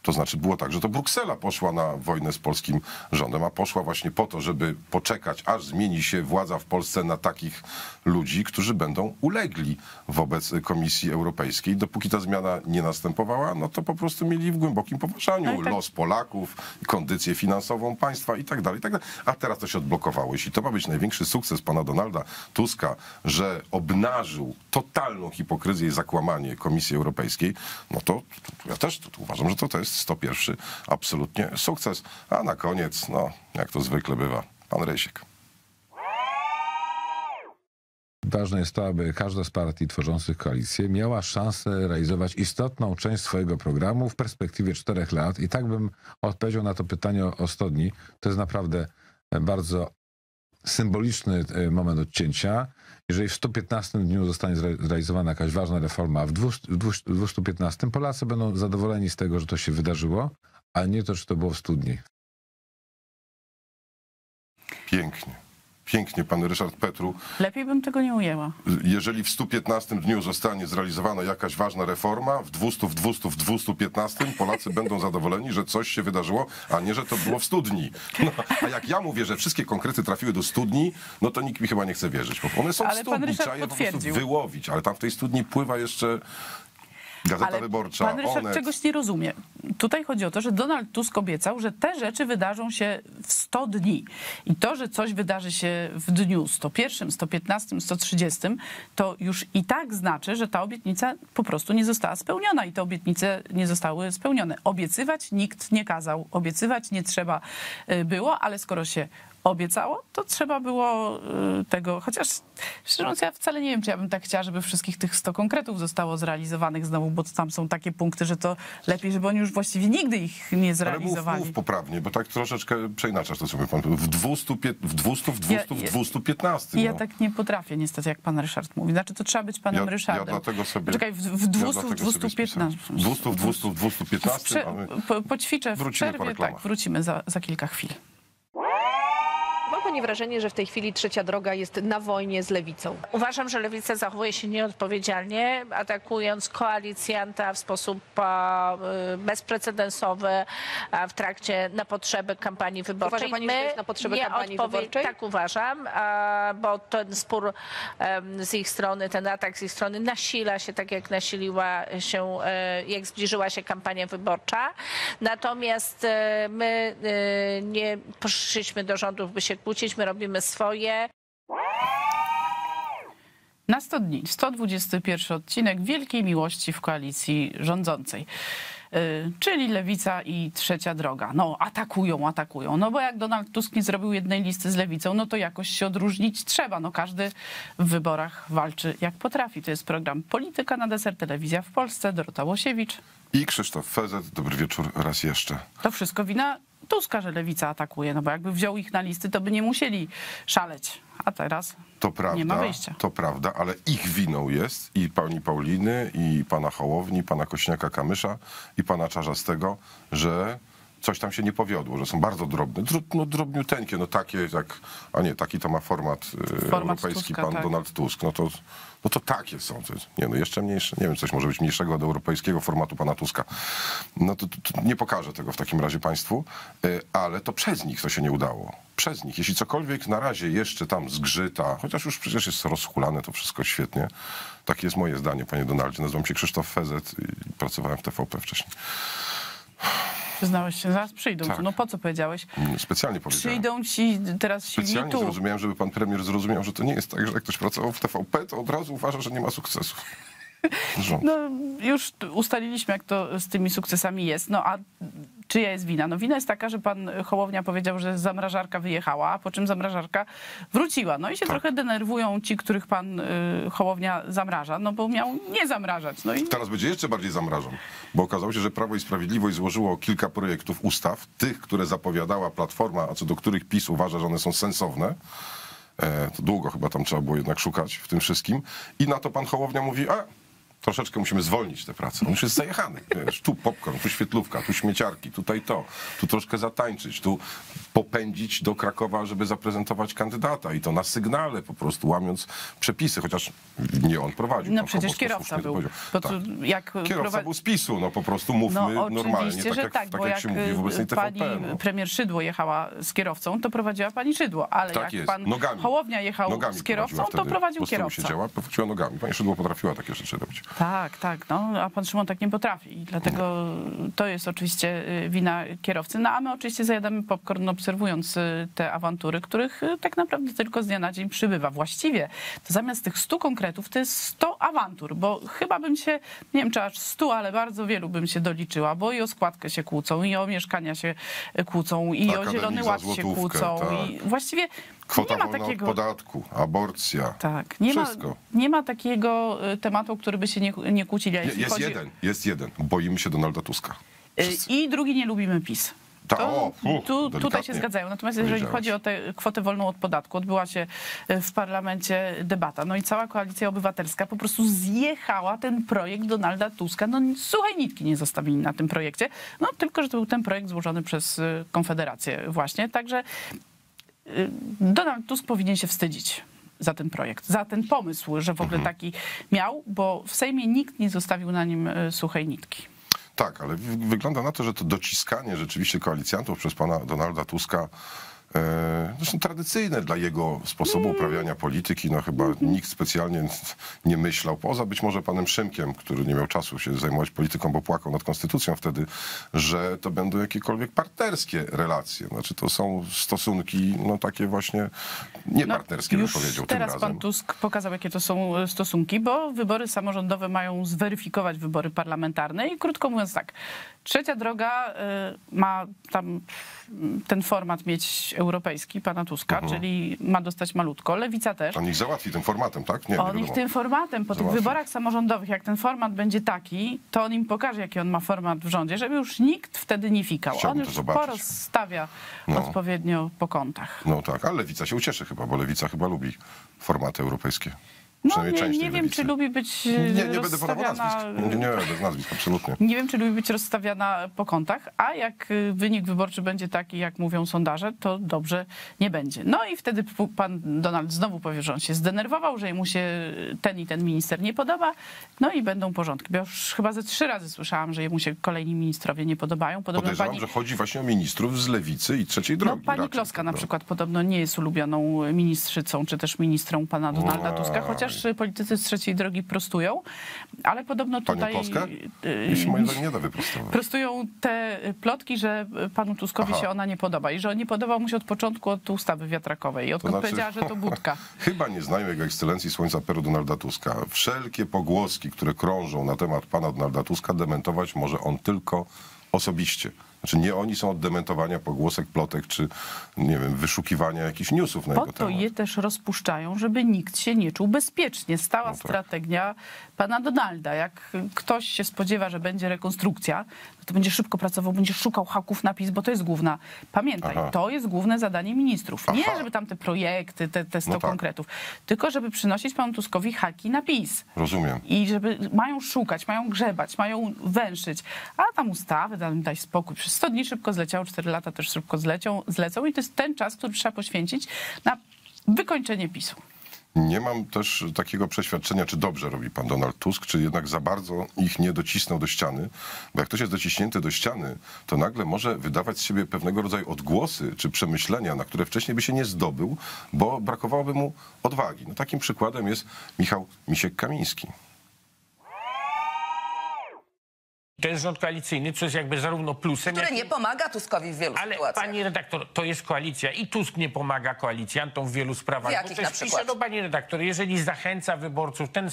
to znaczy było tak, że to Bruksela poszła na wojnę z polskim rządem, a poszła właśnie po to, żeby poczekać, aż zmieni się władza w Polsce na takich ludzi, którzy będą ulegli wobec Komisji Europejskiej. Dopóki ta zmiana nie następowała, no to po prostu mieli w głębokim No poważaniu tak. los Polaków, kondycję finansową państwa i tak dalej, i tak dalej. A teraz to się odblokowało. Jeśli to ma być największy sukces pana Donalda Tuska, że obnażył totalną hipokryzję i zakłamanie Komisji Europejskiej, no to, ja też uważam, że to, to jest 101 absolutnie sukces. A na koniec, no jak to zwykle bywa, pan Rysiek. ważne jest to, aby każda z partii tworzących koalicję miała szansę realizować istotną część swojego programu w perspektywie czterech lat. I tak bym odpowiedział na to pytanie o, o 100 dni. To jest naprawdę bardzo symboliczny e, moment odcięcia. Jeżeli w 115 dniu zostanie zre- zrealizowana jakaś ważna reforma, a w 200 w 200 w 215 Polacy będą zadowoleni z tego, że to się wydarzyło, a nie to, czy to było w 100 dni. Pięknie. Pięknie, pan Ryszard Petru. Lepiej bym tego nie ujęła. Jeżeli w 115 dniu zostanie zrealizowana jakaś ważna reforma, w 200, w 200, w 215 Polacy będą zadowoleni, że coś się wydarzyło, a nie, że to było w 100 dni. No, a jak ja mówię, że wszystkie konkrety trafiły do studni, no to nikt mi chyba nie chce wierzyć. One są Ale w studni, trzeba je po prostu wyłowić, ale tam w tej studni pływa jeszcze Gazeta Ale Wyborcza, pan Ryszard Onet. czegoś nie rozumie. Tutaj chodzi o to, że Donald Tusk obiecał, że te rzeczy wydarzą się w 100 dni. I to, że coś wydarzy się w dniu 101, 115, 130, to już i tak znaczy, że ta obietnica po prostu nie została spełniona i te obietnice nie zostały spełnione. Obiecywać nikt nie kazał, obiecywać nie trzeba y, było, ale skoro się obiecało, to trzeba było y, tego, chociaż szczerze mówiąc, ja wcale nie wiem, czy ja bym tak chciała, żeby wszystkich tych 100 konkretów zostało zrealizowanych znowu, bo tam są takie punkty, że to lepiej, żeby oni już właściwie nigdy ich nie Ale mów, zrealizowali. mów poprawnie, bo tak troszeczkę przeinaczasz to, mówi pan. W 200, pie- w 200, w 200, Ja- w ja- 215. I ja no. tak nie potrafię niestety, jak pan Ryszard mówi. Znaczy, to trzeba być panem Ja- ja Ryszardem. dlatego sobie- Czekaj, w, w ja 200, w dlatego sobie 215. W 200, w 200, w 215. Prze- a my- po, poćwiczę w Wrócimy przerwie, tak, wrócimy za, za kilka chwil. Pani wrażenie, że w tej chwili trzecia droga jest na wojnie z lewicą? Uważam, że lewica zachowuje się nieodpowiedzialnie, atakując koalicjanta w sposób e, bezprecedensowy e, w trakcie, na potrzeby kampanii wyborczej. Uważa pani, że to jest na potrzeby kampanii wyborczej? Tak uważam, e, bo ten spór z ich strony, ten atak z ich strony nasila się tak, jak nasiliła się, jak zbliżyła się kampania wyborcza. Natomiast my nie poszliśmy do rządów, by się kłócić, my robimy swoje. Na 100 dni, 121 odcinek Wielkiej Miłości w koalicji rządzącej. Yy, czyli Lewica i Trzecia Droga. No, atakują, atakują. No bo jak Donald Tusk nie zrobił jednej listy z Lewicą, no to jakoś się odróżnić trzeba. No każdy w wyborach walczy jak potrafi. To jest program Polityka na deser, telewizja w Polsce, Dorota Łosiewicz. I Krzysztof Fezet, dobry wieczór raz jeszcze. To wszystko wina Tuska, że Lewica atakuje. No bo jakby wziął ich na listy, to by nie musieli szaleć. A teraz To prawda, nie ma wyjścia. to prawda, ale ich winą jest i pani Pauliny, i pana Hołowni, pana Kośniaka-Kamysza, i pana Czarzastego, że coś tam się nie powiodło, że są bardzo drobne, dro, no drobniuteńkie, no takie jak, a nie, taki to ma format, e, Format europejski Tuska, pan tak. Donald Tusk, no to, no to takie są, to jest, nie no, jeszcze mniejsze, nie wiem, coś może być mniejszego od europejskiego formatu pana Tuska. No to, to, nie pokażę tego w takim razie państwu, e, ale to przez nich to się nie udało. Przez nich. Jeśli cokolwiek na razie jeszcze tam zgrzyta, chociaż już przecież jest rozhulane to wszystko świetnie. Takie jest moje zdanie, panie Donaldzie. Nazywam się Krzysztof Fezet i pracowałem w TVP wcześniej. Przyznałeś się, zaraz przyjdą. Tak. No po co powiedziałeś? Specjalnie powiedziałem. Przyjdą ci teraz silni Specjalnie tu. zrozumiałem, żeby pan premier zrozumiał, że to nie jest tak, że jak ktoś pracował w TVP, to od razu uważa, że nie ma sukcesu. Rząd. No już ustaliliśmy, jak to z tymi sukcesami jest. No a czyja jest wina? No wina jest taka, że pan Hołownia powiedział, że zamrażarka wyjechała, a po czym zamrażarka wróciła. No i Tak. się trochę denerwują ci, których pan y, Hołownia zamraża, no bo miał nie zamrażać. No i Teraz będzie jeszcze bardziej zamrażam, bo okazało się, że Prawo i Sprawiedliwość złożyło kilka projektów ustaw, tych, które zapowiadała Platforma, a co do których PiS uważa, że one są sensowne. E, to długo chyba tam trzeba było jednak szukać w tym wszystkim. I na to pan Hołownia mówi, a troszeczkę musimy zwolnić tę pracę. On już jest zajechany. Wiesz, tu popcorn, tu świetlówka, tu śmieciarki, tutaj to, tu troszkę zatańczyć, tu popędzić do Krakowa, żeby zaprezentować kandydata i to na sygnale po prostu łamiąc przepisy, chociaż nie on prowadził. no przecież kierowca był. Bo Tak. jak Kierowca prowadzi- był z PiSu, no po prostu mówmy No normalnie, tak że jak, tak, tak bo jak jak się mówi w obecnej y, pani TVP. No. premier Szydło jechała z kierowcą, to prowadziła pani Szydło, ale Tak jak jest, pan nogami. Hołownia jechał Nogami z kierowcą, to prowadził kierowca. siedziała, prowadziła nogami. Pani Szydło potrafiła takie rzeczy robić. Tak, tak, no, a pan Szymon tak nie potrafi i dlatego to jest oczywiście y, wina kierowcy. No a my oczywiście zajadamy popcorn obserwując y, te awantury, których y, tak naprawdę tylko z dnia na dzień przybywa. Właściwie to zamiast tych 100 konkretów to jest 100 awantur, bo chyba bym się, nie wiem czy aż 100, ale bardzo wielu bym się doliczyła, bo i o składkę się kłócą, i o mieszkania się kłócą, i o Akademik Zielony Ład się kłócą tak. i właściwie Kwota Nie ma wolna takiego- od podatku, aborcja. Tak, nie ma, Wszystko. nie ma takiego y, tematu, który by się nie, nie jeśli Jest chodzi- jeden, jest jeden. Boimy się Donalda Tuska. Y, I drugi nie lubimy PiS. Ta, To, o, tu, tutaj się zgadzają. Natomiast jeżeli chodzi o tę kwotę wolną od podatku, odbyła się y, w parlamencie debata. No i cała koalicja obywatelska po prostu zjechała ten projekt Donalda Tuska. No suchej nitki nie zostawili na tym projekcie. No tylko, że to był ten projekt złożony przez Konfederację właśnie. Także Donald Tusk powinien się wstydzić za ten projekt, za ten pomysł, że w ogóle Mhm. taki miał, bo w Sejmie nikt nie zostawił na nim y, suchej nitki. Tak, ale wy- wygląda na to, że to dociskanie rzeczywiście koalicjantów przez pana Donalda Tuska, zresztą tradycyjne dla jego sposobu uprawiania polityki, no chyba nikt specjalnie nie myślał, poza być może panem Szymkiem, który nie miał czasu się zajmować polityką, bo płakał nad konstytucją wtedy, że to będą jakiekolwiek partnerskie relacje. Znaczy to są stosunki, no takie właśnie niepartnerskie, bym No, Już powiedział tym teraz razem. pan Tusk pokazał, jakie to są e, stosunki, bo wybory samorządowe mają zweryfikować wybory parlamentarne i krótko mówiąc tak, trzecia droga e, ma tam mm, ten format mieć europejski pana Tuska, Mhm. czyli ma dostać malutko. Lewica też. On ich załatwi tym formatem, tak? Nie, nie On ich wiadomo. tym formatem, po tych Załatwi. wyborach samorządowych, jak ten format będzie taki, to on im pokaże, jaki on ma format w rządzie, żeby już nikt wtedy nie fikał. Chciałbym on już porozstawia No. odpowiednio po kątach. No tak, ale lewica się ucieszy chyba, bo lewica chyba lubi formaty europejskie. No nie, nie wiem, czy lubi być e, Nie, nie będę podawał rozstawiana... nazwisk. Nie, nie, bez nazwisk, absolutnie. Nie wiem, czy lubi być rozstawiana po kątach, a jak y, wynik wyborczy będzie taki, jak mówią sondaże, to dobrze nie będzie. No i wtedy pan Donald znowu powie, że on się zdenerwował, że mu się ten i ten minister nie podoba, no i będą porządki. Bo ja już chyba ze trzy razy słyszałam, że jemu się kolejni ministrowie nie podobają. Podobno Podejrzewam, pani, że chodzi właśnie o ministrów z lewicy i trzeciej no, drogi. pani raczej, Kloska na przykład podobno nie jest ulubioną ministrzycą, czy też ministrą pana Donalda. Tuska, chociaż y, politycy z trzeciej drogi prostują, ale podobno tutaj... Y, Jeśli moim zdaniem nie da wyprostować. Prostują te plotki, że panu Tuskowi Aha. się ona nie podoba i że on nie podobał mu się od początku od ustawy wiatrakowej. I odkąd znaczy- powiedziała, że to budka. Chyba nie znają jego ekscelencji Słońca Peru Donalda Tuska. Wszelkie pogłoski, które krążą na temat pana Donalda Tuska, dementować może on tylko osobiście. Znaczy nie oni są od dementowania pogłosek, plotek, czy nie wiem, wyszukiwania jakichś newsów na Po jego to temat. je też rozpuszczają, żeby nikt się nie czuł bezpiecznie. Stała No tak. strategia pana Donalda. Jak ktoś się spodziewa, że będzie rekonstrukcja, no to będzie szybko pracował, będzie szukał haków na PiS, bo to jest główna. Pamiętaj, Aha. to jest główne zadanie ministrów. Nie, Aha. żeby tam te projekty, te, te 100 No tak. konkretów, tylko żeby przynosić panu Tuskowi haki na PiS. Rozumiem. I żeby mają szukać, mają grzebać, mają węszyć. A tam ustawy, daj spokój. Przez 100 dni szybko zleciało, 4 lata też szybko zlecią, zlecą i to jest ten czas, który trzeba poświęcić na wykończenie PiSu. Nie mam też takiego przeświadczenia, czy dobrze robi pan Donald Tusk, czy jednak za bardzo ich nie docisnął do ściany, bo jak ktoś jest dociśnięty do ściany, to nagle może wydawać z siebie pewnego rodzaju odgłosy czy przemyślenia, na które wcześniej by się nie zdobył, bo brakowałoby mu odwagi. No, takim przykładem jest Michał Misiek-Kamiński. To jest rząd koalicyjny, co jest jakby zarówno plusem, Który jak nie pomaga Tuskowi w wielu Ale sytuacjach. pani redaktor, to jest koalicja i Tusk nie pomaga koalicjantom w wielu sprawach. W jakich coś na przykład? do pani redaktor, jeżeli zachęca wyborców, ten,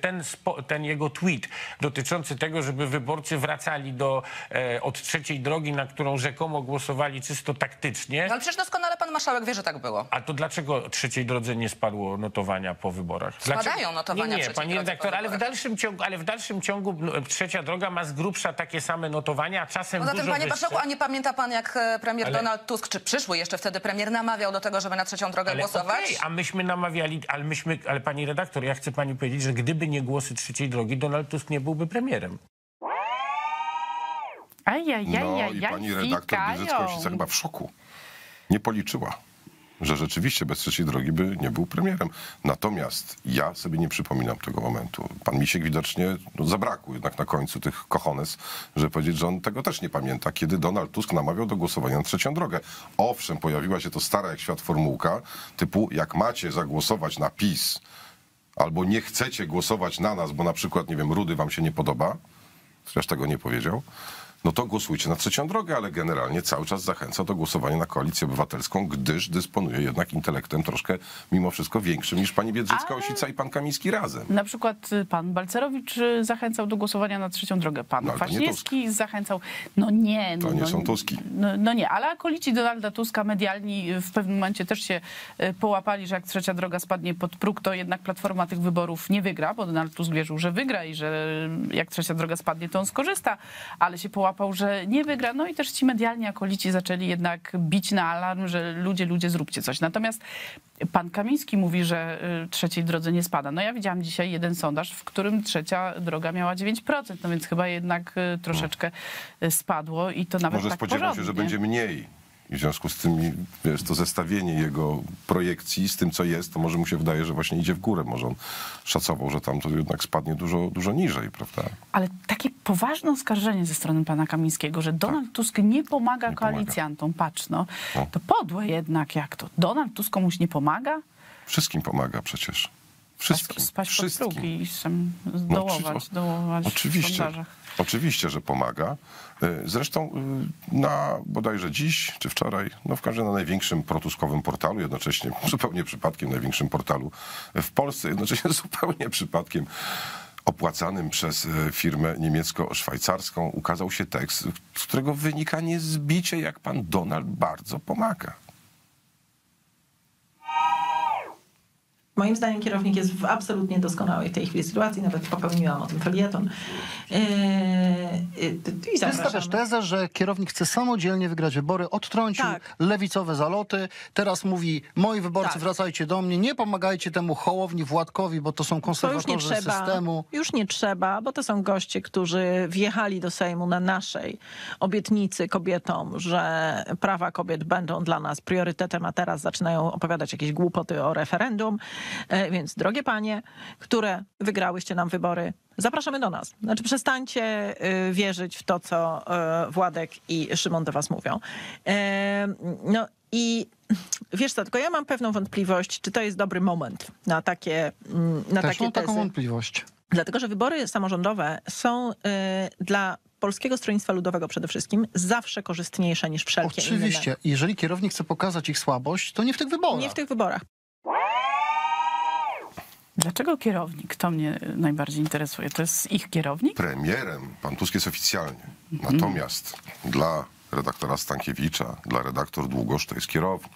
ten, ten jego tweet dotyczący tego, żeby wyborcy wracali do, e, od trzeciej drogi, na którą rzekomo głosowali czysto taktycznie, No ale przecież doskonale pan marszałek wie, że tak było. a to dlaczego trzeciej drodze nie spadło notowania po wyborach? Spadają Dlaczego? notowania Nie, nie, pani redaktor, ale w dalszym ciągu, ale w dalszym ciągu trzecia droga ma z grubsza takie same notowania, a czasem Poza tym, dużo panie wyższe. marszałku, a nie pamięta pan, jak e, premier Ale- Donald Tusk, czy przyszły jeszcze wtedy premier, namawiał do tego, żeby na trzecią drogę Ale głosować? okej, a myśmy namawiali, ale myśmy, ale pani redaktor, ja chcę pani powiedzieć, że gdyby nie głosy trzeciej drogi, Donald Tusk nie byłby premierem. No i pani redaktor Bieżycka-Osica chyba w szoku. Nie policzyła, że rzeczywiście bez trzeciej drogi by nie był premierem. Natomiast ja sobie nie przypominam tego momentu. Pan Misiek widocznie no, zabrakło jednak na końcu tych kochones, żeby powiedzieć, że on tego też nie pamięta, kiedy Donald Tusk namawiał do głosowania na trzecią drogę. Owszem, pojawiła się to stara jak świat formułka, typu jak macie zagłosować na PiS, albo nie chcecie głosować na nas, bo na przykład, nie wiem, Rudy wam się nie podoba, chociaż tego nie powiedział, no to głosujcie na trzecią drogę, ale generalnie cały czas zachęca do głosowania na koalicję obywatelską, gdyż dysponuje jednak intelektem troszkę mimo wszystko większym niż pani Biedrzycka-Osica i pan Kamiński razem. Na przykład y, pan Balcerowicz y, zachęcał do głosowania na trzecią drogę. Pan No, Kwaśniewski zachęcał. No nie. No, To nie no, są Tuski. No, no nie, ale akolici Donalda Tuska medialni w pewnym momencie też się y, połapali, że jak trzecia droga spadnie pod próg, to jednak Platforma tych wyborów nie wygra, bo Donald Tusk wierzył, że wygra i że jak trzecia droga spadnie, to on skorzysta, ale się połapał, że nie wygra. No i też ci medialni akolici zaczęli jednak bić na alarm, że ludzie, ludzie, zróbcie coś. Natomiast pan Kamiński mówi, że y, trzeciej drodze nie spada. No ja widziałam dzisiaj jeden sondaż, w którym trzecia droga miała 9%, no więc chyba jednak y, troszeczkę y, spadło i to nawet Może tak spodziewał się, że będzie mniej. I w związku z tym, wiesz, to zestawienie jego projekcji z tym, co jest, to może mu się wydaje, że właśnie idzie w górę. Może on szacował, że tam to jednak spadnie dużo, dużo niżej, prawda? Ale takie poważne oskarżenie ze strony pana Kamińskiego, że Donald Tusk nie pomaga koalicjantom, patrz no, No. to podłe jednak jak to. Donald Tusk komuś nie pomaga? Wszystkim pomaga przecież. Wszystkim. Spaść pod Wszystkim. próg i sam No, zdołować, oczy- dołować w Oczywiście, sondażach. oczywiście, że pomaga. Y, Zresztą y, na bodajże dziś czy wczoraj, no w każdym na największym protuskowym portalu, jednocześnie zupełnie przypadkiem największym portalu w Polsce, jednocześnie zupełnie przypadkiem opłacanym przez y, firmę niemiecko-szwajcarską ukazał się tekst, z którego wynika niezbicie, jak pan Donald bardzo pomaga. Moim zdaniem kierownik jest w absolutnie doskonałej w tej chwili sytuacji, nawet popełniłam o tym felieton. Yy, yy, Ty stawiasz tezę, że kierownik chce samodzielnie wygrać wybory, odtrącił Tak. lewicowe zaloty, teraz mówi, moi wyborcy Tak. wracajcie do mnie, nie pomagajcie temu Hołowni, Władkowi, bo to są To już nie konserwatorzy trzeba, systemu. już nie trzeba, bo to są goście, którzy wjechali do Sejmu na naszej obietnicy kobietom, że prawa kobiet będą dla nas priorytetem, a teraz zaczynają opowiadać jakieś głupoty o referendum. E, Więc drogie panie, które wygrałyście nam wybory, zapraszamy do nas. Znaczy przestańcie y, wierzyć w to, co y, Władek i Szymon do was mówią. E, No i wiesz co, tylko ja mam pewną wątpliwość, czy to jest dobry moment na takie, mm, na Też takie mam taką tezy. wątpliwość. Dlatego, że wybory samorządowe są dla Polskiego Stronnictwa Ludowego przede wszystkim zawsze korzystniejsze niż wszelkie Oczywiście, jeżeli kierownik chce pokazać ich słabość, to nie w tych wyborach. inne. Nie w tych wyborach. Dlaczego kierownik? To mnie najbardziej interesuje. To jest ich kierownik? Premierem pan Tusk jest oficjalnie. Natomiast dla redaktora Stankiewicza, dla redaktor Długosz to jest kierownik.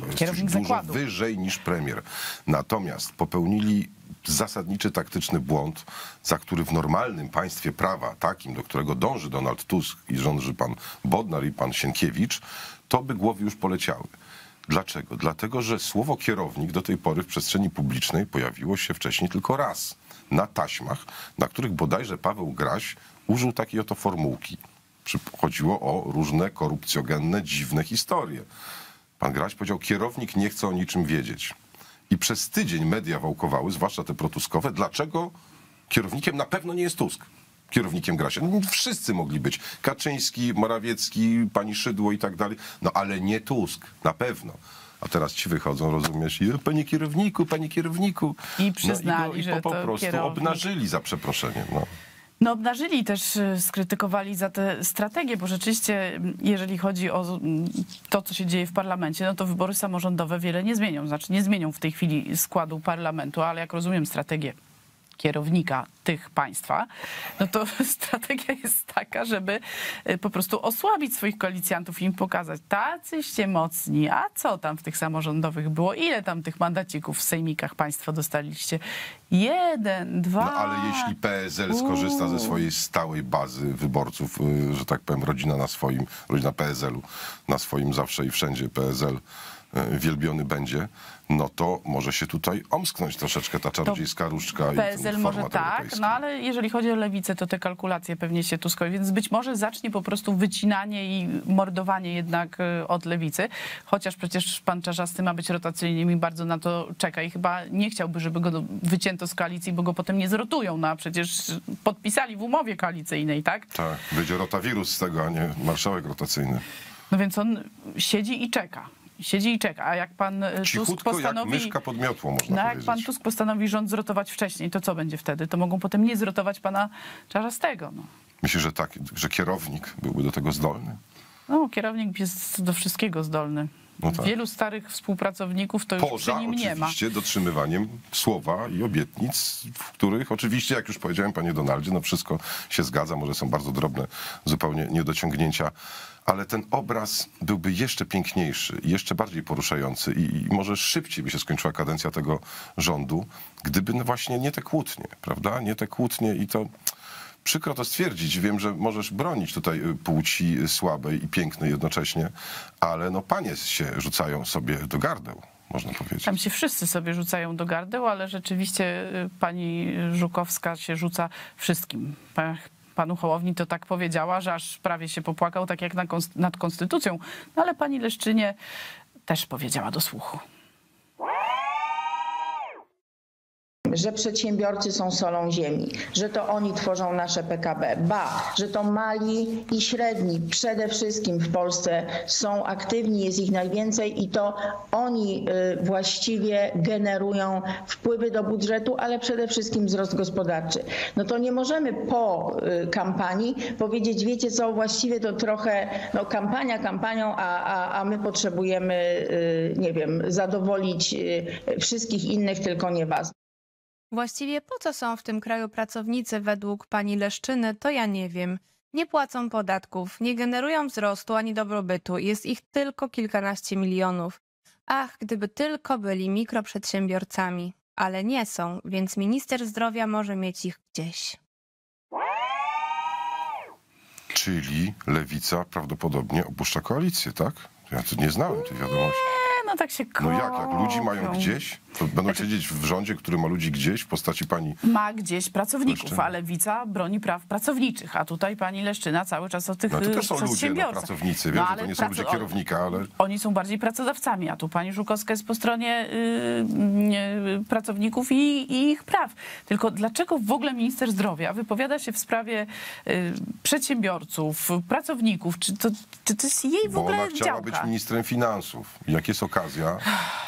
To jest Kierownik dużo zakładu. wyżej niż premier. Natomiast popełnili zasadniczy taktyczny błąd, za który w normalnym państwie prawa, takim, do którego dąży Donald Tusk i rządzy pan Bodnar i pan Sienkiewicz, to by głowy już poleciały. Dlaczego? Dlatego, że słowo kierownik do tej pory w przestrzeni publicznej pojawiło się wcześniej tylko raz. Na taśmach, na których bodajże Paweł Graś użył takiej oto formułki. Chodziło o różne korupcjogenne, dziwne historie. Pan Graś powiedział, kierownik nie chce o niczym wiedzieć. I przez tydzień media wałkowały, zwłaszcza te protuskowe, dlaczego kierownikiem na pewno nie jest Tusk. Kierownikiem Grasia. No, wszyscy mogli być. Kaczyński, Morawiecki, pani Szydło i tak dalej. No ale nie Tusk, na pewno. A teraz ci wychodzą, rozumiesz, i panie kierowniku, panie kierowniku. I przyznali, no, i, go, i że po, po prostu kierownik. obnażyli za przeproszeniem. No. No obnażyli też, y, skrytykowali za tę strategię, bo rzeczywiście, jeżeli chodzi o to, co się dzieje w parlamencie, no to wybory samorządowe wiele nie zmienią. Znaczy nie zmienią w tej chwili składu parlamentu, ale jak rozumiem strategię kierownika tych państwa, no to strategia jest taka, żeby y, po prostu osłabić swoich koalicjantów i im pokazać, tacyście mocni, a co tam w tych samorządowych było, ile tam tych mandacików w sejmikach państwo dostaliście? Jeden, dwa... No ale jeśli PSL skorzysta ze swojej stałej bazy wyborców, y, że tak powiem, rodzina na swoim, rodzina PSL-u na swoim zawsze i wszędzie PSL wielbiony będzie, no to może się tutaj omsknąć troszeczkę ta czarodziejska różdżka PSL i może tak, europejski. no ale jeżeli chodzi o lewicę, to te kalkulacje pewnie się Tuskowi, więc być może zacznie po prostu wycinanie i mordowanie jednak y, od lewicy, chociaż przecież pan Czarzasty ma być rotacyjnym i bardzo na to czeka i chyba nie chciałby, żeby go wycięto z koalicji, bo go potem nie zrotują, no a przecież podpisali w umowie koalicyjnej, tak? Tak, będzie rotawirus z tego, a nie marszałek rotacyjny. No więc on siedzi i czeka. Siedzi i czeka, a jak pan y, Tusk Cichutko jak postanowi... myszka pod miotłą, można No jak powiedzieć. pan Tusk postanowi rząd zrotować wcześniej, to co będzie wtedy? To mogą potem nie zrotować pana Czarzastego. No. Myślę, że tak, że kierownik byłby do tego zdolny. No, kierownik jest do wszystkiego zdolny. No tak. Wielu starych współpracowników to już przy Poza nim nie ma. oczywiście dotrzymywaniem słowa i obietnic, w których oczywiście, jak już powiedziałem panie Donaldzie, no wszystko się zgadza, może są bardzo drobne zupełnie niedociągnięcia, ale ten obraz byłby jeszcze piękniejszy, jeszcze bardziej poruszający i, i może szybciej by się skończyła kadencja tego rządu, gdyby no właśnie nie te kłótnie, prawda? Nie te kłótnie i to... Przykro to stwierdzić, wiem, że możesz bronić tutaj y, płci słabej i pięknej jednocześnie, ale no panie się rzucają sobie do gardeł, można powiedzieć. Tam się wszyscy sobie rzucają do gardeł, ale rzeczywiście y, pani Żukowska się rzuca wszystkim. Pa- Panu Hołowni to tak powiedziała, że aż prawie się popłakał, tak jak nad konstytucją. No ale pani Leszczynie też powiedziała do słuchu. Że przedsiębiorcy są solą ziemi, że to oni tworzą nasze PKB. Ba, że to mali i średni przede wszystkim w Polsce są aktywni, jest ich najwięcej i to oni y, właściwie generują wpływy do budżetu, ale przede wszystkim wzrost gospodarczy. No to nie możemy po y, kampanii powiedzieć, wiecie co, właściwie to trochę no, kampania kampanią, a, a, a my potrzebujemy, y, nie wiem, zadowolić wszystkich innych, tylko nie was. Właściwie po co są w tym kraju pracownicy według pani Leszczyny, to ja nie wiem. Nie płacą podatków, nie generują wzrostu ani dobrobytu, jest ich tylko kilkanaście milionów. Ach, gdyby tylko byli mikroprzedsiębiorcami. Ale nie są, więc minister zdrowia może mieć ich gdzieś. Czyli lewica prawdopodobnie opuszcza koalicję, tak? Ja tu nie znałem tej wiadomości. No tak się No jak, jak ludzi mają kopią. gdzieś, to będą siedzieć w rządzie, który ma ludzi gdzieś w postaci pani Ma gdzieś pracowników, Leszczyna. a lewica broni praw pracowniczych, a tutaj pani Leszczyna cały czas o tych No to też są ludzie, no, pracownicy, wiem, No, ale to nie są ludzie kierownika, ale Oni są bardziej pracodawcami, a tu pani Żukowska jest po stronie y, y, pracowników i, i ich praw. Tylko dlaczego w ogóle minister zdrowia wypowiada się w sprawie y, przedsiębiorców, pracowników? Czy to, czy to jest jej w bo ogóle ona chciała działka? być ministrem finansów. Jak jest okazja,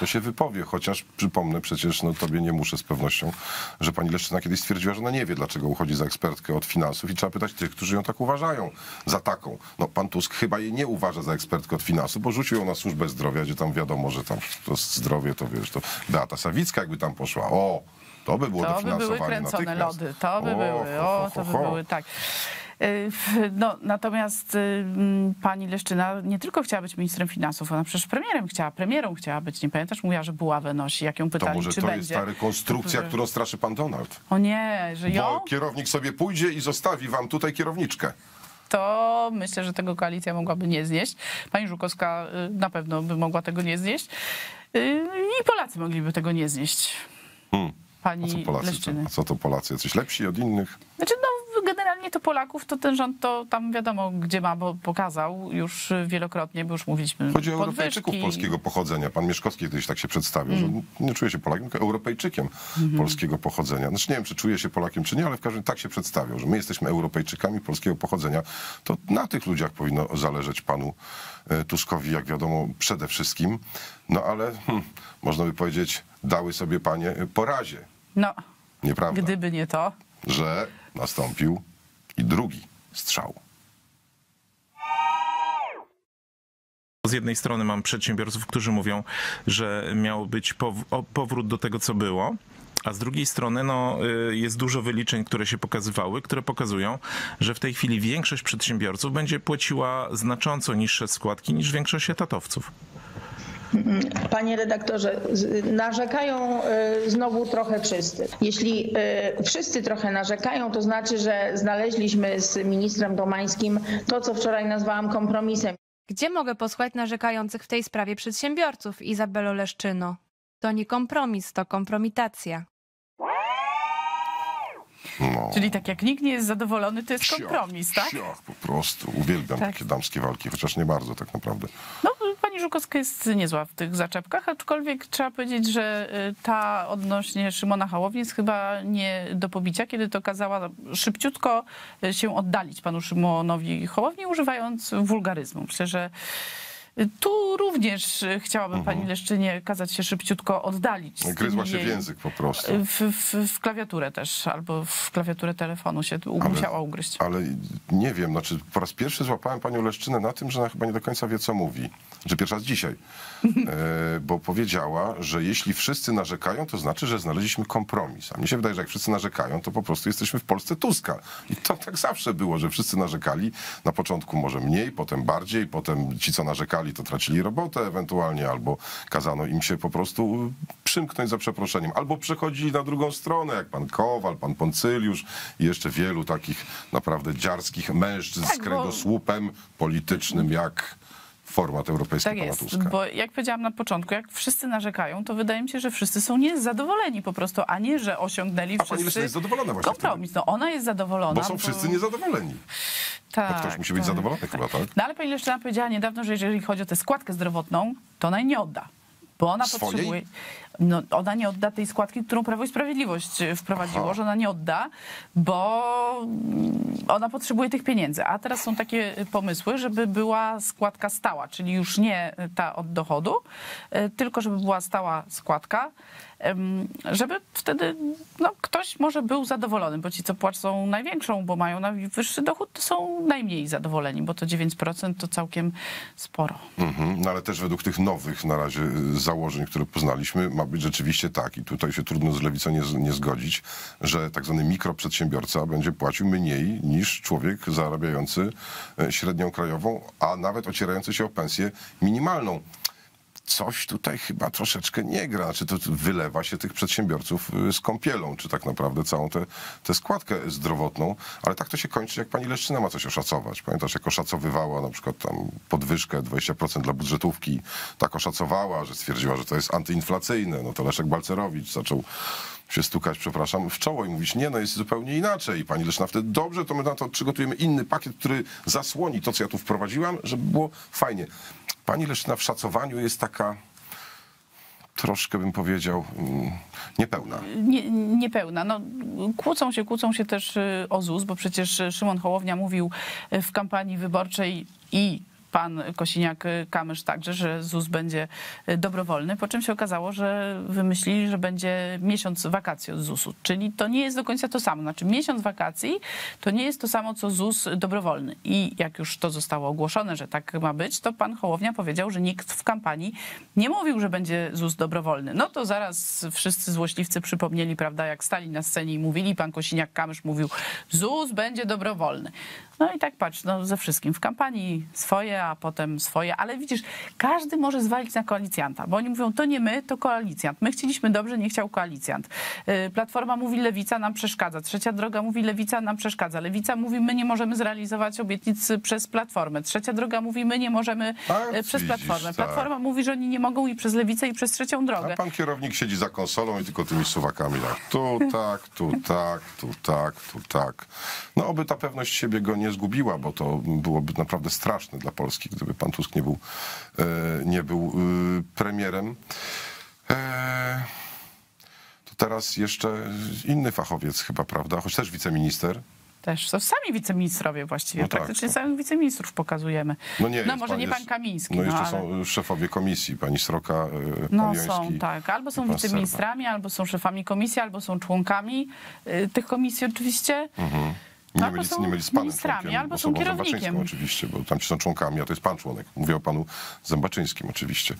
to się wypowie, chociaż przypomnę przecież, no tobie nie muszę z pewnością, że pani Leszczyna kiedyś stwierdziła, że ona nie wie, dlaczego uchodzi za ekspertkę od finansów i trzeba pytać tych, którzy ją tak uważają za taką. No pan Tusk chyba jej nie uważa za ekspertkę od finansów, bo rzucił ją na służbę zdrowia, gdzie tam wiadomo, że tam to zdrowie, to wiesz, to Beata Sawicka jakby tam poszła. O, to by było To by były dofinansowanie kręcone lody, to by O, były, ho, o, ho, to by ho. były, tak. Y, No, natomiast y, pani Leszczyna nie tylko chciała być ministrem finansów, ona przecież premierem chciała, premierą chciała być. Nie pamiętasz? Mówiła, że buławę nosi, jak ją To pytali, może czy to będzie. jest ta rekonstrukcja, To- którą straszy pan Donald. O nie, że ją? Bo kierownik sobie pójdzie i zostawi wam tutaj kierowniczkę. to myślę, że tego koalicja mogłaby nie znieść. Pani Żukowska y, na pewno by mogła tego nie znieść. Y, I Polacy mogliby tego nie znieść. Hmm. A co Pani Polacy? Leszczyny. Co to Polacy? Jacyś lepsi od innych? Znaczy, no, generalnie to Polaków, to ten rząd to tam wiadomo, gdzie ma, bo pokazał już wielokrotnie, bo już mówiliśmy. Chodzi o. Europejczyków polskiego pochodzenia. Pan Mieszkowski kiedyś tak się przedstawił, że nie czuje się Polakiem, tylko Europejczykiem polskiego pochodzenia. Znaczy nie wiem, czy czuje się Polakiem, czy nie, ale w każdym razie tak się przedstawiał, że my jesteśmy Europejczykami polskiego pochodzenia. To na tych ludziach powinno zależeć panu e, Tuskowi, jak wiadomo, przede wszystkim. No ale hmm, można by powiedzieć, dały sobie panie po razie. No, Nieprawda? gdyby nie to. Że nastąpił i drugi strzał. Z jednej strony mam przedsiębiorców, którzy mówią, że miał być powrót do tego, co było. A z drugiej strony no, y, jest dużo wyliczeń, które się pokazywały, które pokazują, że w tej chwili większość przedsiębiorców będzie płaciła znacząco niższe składki niż większość etatowców. Panie redaktorze, narzekają y, znowu trochę wszyscy. Jeśli y, wszyscy trochę narzekają, to znaczy, że znaleźliśmy z ministrem Domańskim to, co wczoraj nazwałam kompromisem. Gdzie mogę posłuchać narzekających w tej sprawie przedsiębiorców, Izabelo Leszczyno? To nie kompromis, to kompromitacja. No. Czyli tak jak nikt nie jest zadowolony, to jest kompromis, tak? siach, po prostu. Uwielbiam Tak. takie damskie walki, chociaż nie bardzo tak naprawdę. No, pani Żukowska jest niezła w tych zaczepkach, aczkolwiek trzeba powiedzieć, że y, ta odnośnie Szymona Hołowni jest chyba nie do pobicia, kiedy to kazała szybciutko y, się oddalić panu Szymonowi Hołowni, używając wulgaryzmu. Myślę, że Tu również y, chciałabym Mhm. pani Leszczynie kazać się szybciutko oddalić. Gryzła się w język po prostu. W, w, w klawiaturę też, albo w klawiaturę telefonu się Ale- musiała ugryźć. Ale nie wiem, znaczy po raz pierwszy złapałem panią Leszczynę na tym, że ona chyba nie do końca wie, co mówi. Że pierwszy raz dzisiaj. E, bo powiedziała, że jeśli wszyscy narzekają, to znaczy, że znaleźliśmy kompromis. A mnie się wydaje, że jak wszyscy narzekają, to po prostu jesteśmy w Polsce Tuska. I to tak zawsze było, że wszyscy narzekali. Na początku może mniej, potem bardziej, potem ci, co narzekali, to tracili robotę ewentualnie, albo kazano im się po prostu przymknąć za przeproszeniem, albo przechodzili na drugą stronę, jak pan Kowal, pan Poncyliusz i jeszcze wielu takich naprawdę dziarskich mężczyzn Tak, z kręgosłupem politycznym, jak format europejski Tak jest, Tuska. bo jak powiedziałam na początku, jak wszyscy narzekają, to wydaje mi się, że wszyscy są niezadowoleni po prostu, a nie, że osiągnęli A wszyscy jest zadowolona właśnie kompromis. No ona jest zadowolona. Bo są wszyscy niezadowoleni. Tak, ktoś musi być tak. zadowolony chyba, tak? No ale pani Leszczyna powiedziała niedawno, że jeżeli chodzi o tę składkę zdrowotną, to ona jej nie odda. Bo ona Swojej? potrzebuje. No, ona nie odda tej składki, którą Prawo i Sprawiedliwość e, wprowadziło, Aha. że ona nie odda, bo mm, ona potrzebuje tych pieniędzy. A teraz są takie e, pomysły, żeby była składka stała, czyli już nie ta od dochodu, e, tylko żeby była stała składka, żeby wtedy no, ktoś może był zadowolony, bo ci, co płacą największą, bo mają najwyższy dochód, to są najmniej zadowoleni, bo to 9% to całkiem sporo. Mhm. No ale też według tych nowych na razie y, założeń, które poznaliśmy, ma być rzeczywiście tak, i tutaj się trudno z lewicą nie, nie zgodzić, że tak zwany mikroprzedsiębiorca będzie płacił mniej niż człowiek zarabiający e, średnią krajową, a nawet ocierający się o pensję minimalną. Coś tutaj chyba troszeczkę nie gra. Czy to wylewa się tych przedsiębiorców y, z kąpielą, czy tak naprawdę całą tę tę składkę zdrowotną, ale tak to się kończy, jak pani Leszczyna ma coś oszacować. Pamiętasz, jak oszacowywała na przykład tam podwyżkę 20% dla budżetówki, tak oszacowała, że stwierdziła, że to jest antyinflacyjne. No to Leszek Balcerowicz zaczął się stukać, przepraszam, w czoło i mówić, nie, no jest zupełnie inaczej. I pani Leszna wtedy, dobrze, to my na to przygotujemy inny pakiet, który zasłoni to, co ja tu wprowadziłam, żeby było fajnie. Pani Leszna w szacowaniu jest taka troszkę bym powiedział mm, niepełna. Nie, niepełna. No, kłócą się, kłócą się też y, o ZUS, bo przecież Szymon Hołownia mówił y, w kampanii wyborczej i pan Kosiniak-Kamysz także, że ZUS będzie y, dobrowolny, po czym się okazało, że wymyślili, że będzie miesiąc wakacji od ZUS-u. Czyli to nie jest do końca to samo. Znaczy miesiąc wakacji to nie jest to samo, co ZUS dobrowolny. I jak już to zostało ogłoszone, że tak ma być, to pan Hołownia powiedział, że nikt w kampanii nie mówił, że będzie ZUS dobrowolny. No to zaraz wszyscy złośliwcy przypomnieli, prawda, jak stali na scenie i mówili, pan Kosiniak-Kamysz mówił, ZUS będzie dobrowolny. No i tak patrz, no ze wszystkim. W kampanii swoje, a potem swoje. Ale widzisz, każdy może zwalić na koalicjanta, bo oni mówią, to nie my, to koalicjant. My chcieliśmy dobrze, nie chciał koalicjant. Y, Platforma mówi, lewica nam przeszkadza. Trzecia droga mówi, lewica nam przeszkadza. Lewica mówi, my nie możemy zrealizować obietnic przez Platformę. Trzecia droga mówi, my nie możemy Tak, y, przez widzisz, Platformę. tak. Platforma mówi, że oni nie mogą i przez lewicę, i przez trzecią drogę. A pan kierownik siedzi za konsolą i tylko tymi suwakami tak. Tu tak, tu tak, tu tak, tu tak. No oby ta pewność siebie go nie zgubiła, bo to byłoby naprawdę straszne dla Polski, gdyby pan Tusk nie był, e, nie był e, premierem. E, to teraz jeszcze inny fachowiec chyba, prawda? Choć też wiceminister. Też są sami wiceministrowie właściwie. No tak, Praktycznie to- samych wiceministrów pokazujemy. No nie, no może nie jest- pan Kamiński. No jeszcze ale... są szefowie komisji, pani Sroka, No pan są, tak. Albo są pan wiceministrami, albo są szefami komisji, albo są członkami y, tych komisji oczywiście. Mhm. Nie Albo mylić, są nie mylić z panem ministrami, członkiem, albo są kierownikiem. Oczywiście, bo tam ci są członkami, a to jest pan członek. Mówię o panu Zębaczyńskim oczywiście.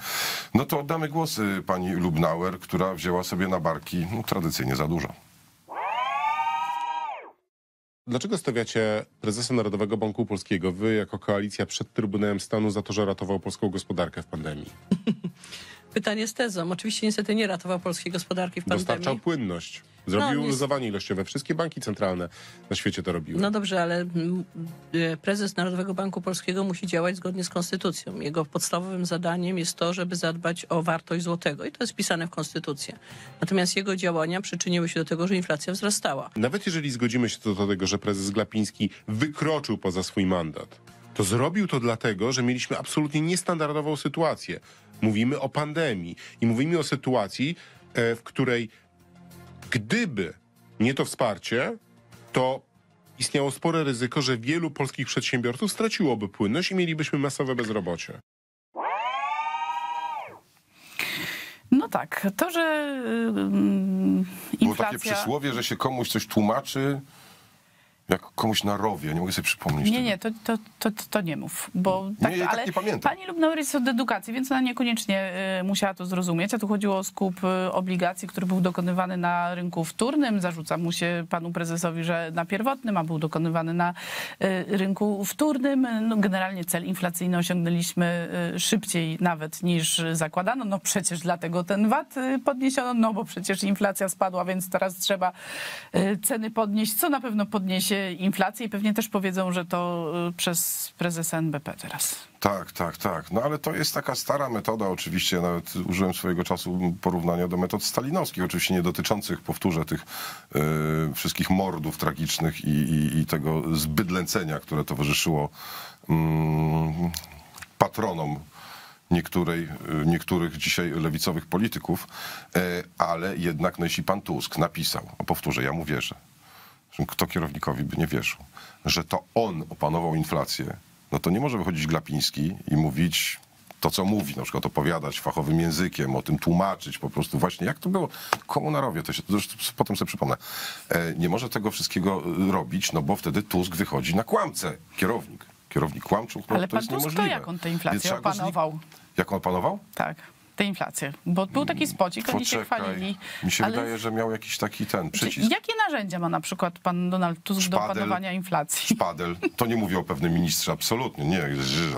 No to oddamy głosy pani Lubnauer, która wzięła sobie na barki no, tradycyjnie za dużo. Dlaczego stawiacie prezesa Narodowego Banku Polskiego, wy jako koalicja przed Trybunałem Stanu za to, że ratował polską gospodarkę w pandemii? Pytanie z tezą. Oczywiście niestety nie ratował polskiej gospodarki w pandemii. Dostarczał płynność. Zrobił No, nie- luzowanie ilościowe. Wszystkie banki centralne na świecie to robiły. No dobrze, ale mm, e, prezes Narodowego Banku Polskiego musi działać zgodnie z konstytucją. Jego podstawowym zadaniem jest to, żeby zadbać o wartość złotego i to jest wpisane w konstytucję. Natomiast jego działania przyczyniły się do tego, że inflacja wzrastała. Nawet jeżeli zgodzimy się co do tego, że prezes Glapiński wykroczył poza swój mandat, to zrobił to dlatego, że mieliśmy absolutnie niestandardową sytuację. Mówimy o pandemii i mówimy o sytuacji, e, w której gdyby nie to wsparcie, to istniało spore ryzyko, że wielu polskich przedsiębiorców straciłoby płynność i mielibyśmy masowe bezrobocie. No tak, to, że. Y, y, Było inflacja... takie przysłowie, że się komuś coś tłumaczy, jak komuś na rowie. Nie mogę sobie przypomnieć Nie, tego. nie, to, to, to, to nie mów, bo tak, ja tak ale nie pamiętam. pani Lubnauer jest od edukacji, więc ona niekoniecznie y, musiała to zrozumieć, a tu chodziło o skup y, obligacji, który był dokonywany na rynku wtórnym. Zarzuca mu się panu prezesowi, że na pierwotnym, a był dokonywany na y, rynku wtórnym. No, generalnie cel inflacyjny osiągnęliśmy szybciej nawet niż zakładano. No przecież dlatego ten VAT podniesiono, no bo przecież inflacja spadła, więc teraz trzeba ceny podnieść, co na pewno podniesie inflację i pewnie też powiedzą, że to y, przez prezesa NBP teraz. Tak, tak, tak. No ale to jest taka stara metoda, oczywiście, nawet użyłem swojego czasu porównania do metod stalinowskich, oczywiście nie dotyczących, powtórzę, tych e, wszystkich mordów tragicznych i, i, i tego zbydlęcenia, które towarzyszyło mm, patronom niektórej, e, niektórych dzisiaj lewicowych polityków, e, ale jednak, no jeśli pan Tusk napisał, a powtórzę, ja mu wierzę, kto kierownikowi by nie wierzył, że to on opanował inflację, no to nie może wychodzić Glapiński i mówić to, co mówi, na przykład opowiadać fachowym językiem, o tym tłumaczyć po prostu właśnie, jak to było. Komunarowie, to się zresztą potem sobie przypomnę. E, nie może tego wszystkiego e, robić, no bo wtedy Tusk wychodzi na kłamcę, kierownik. Kierownik kłamczuch, no Ale to pan jest Tusk to niemożliwe. jak on tę inflację opanował? Jak on opanował? Tak, tę inflację. Bo był taki spocik, oni się chwalili. Mi się ale wydaje, że miał jakiś taki ten przycisk. Jakie narzędzia ma na przykład pan Donald Tusk do Szpadel. opanowania inflacji? Szpadel. To nie mówię o pewnym ministrze, absolutnie nie,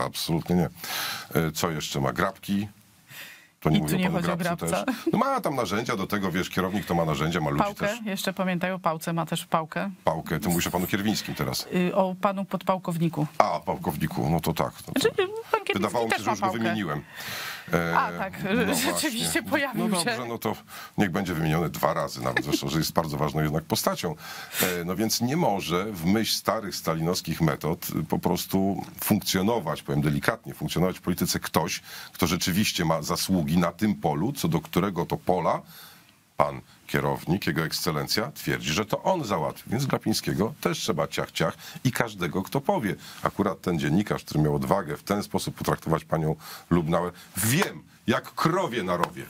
absolutnie nie. E, Co jeszcze ma? Grabki. To nie I mówię tu o nie panu chodzi o Grabcu Grabca? też. No ma tam narzędzia do tego, wiesz, kierownik to ma narzędzia, ma ludzi Pałkę, też. jeszcze pamiętaj o pałce, ma też pałkę. Pałkę. Ty mówisz o panu Kierwińskim teraz. Y, O panu podpałkowniku. A, pałkowniku, no to tak. No to Znaczy, pan Kierwiński wydawało mi się, też że już go wymieniłem. E, A, tak, rzeczywiście pojawił no się. dobrze, no to niech będzie wymieniony dwa razy nawet, zresztą, że jest bardzo ważną jednak postacią. E, No więc nie może w myśl starych stalinowskich metod po prostu funkcjonować, powiem delikatnie, funkcjonować w polityce ktoś, kto rzeczywiście ma zasługi na tym polu, co do którego to pola pan kierownik, jego ekscelencja twierdzi, że to on załatwił. Więc Glapińskiego też trzeba ciach, ciach i każdego, kto powie. Akurat ten dziennikarz, który miał odwagę w ten sposób potraktować panią Lubnauer, wiem, jak krowie na rowie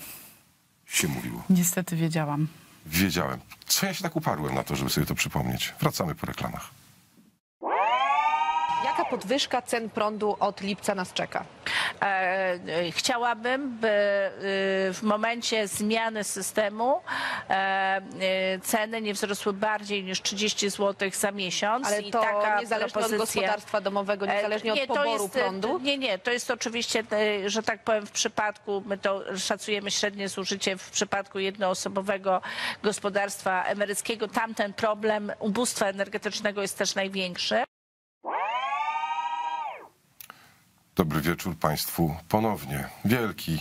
się mówiło. Niestety wiedziałam. Wiedziałem. Co ja się tak uparłem na to, żeby sobie to przypomnieć. Wracamy po reklamach. Jaka podwyżka cen prądu od lipca nas czeka? E, e, Chciałabym, by e, w momencie zmiany systemu e, ceny nie wzrosły bardziej niż 30 zł za miesiąc. Ale I to taka niezależnie od propozycja- gospodarstwa domowego, niezależnie od nie, to poboru jest, prądu? Nie, nie, to jest oczywiście, że tak powiem, w przypadku, my to szacujemy średnie zużycie w przypadku jednoosobowego gospodarstwa emeryckiego. Tam ten problem ubóstwa energetycznego jest też największy. Dobry wieczór Państwu ponownie. Wielki,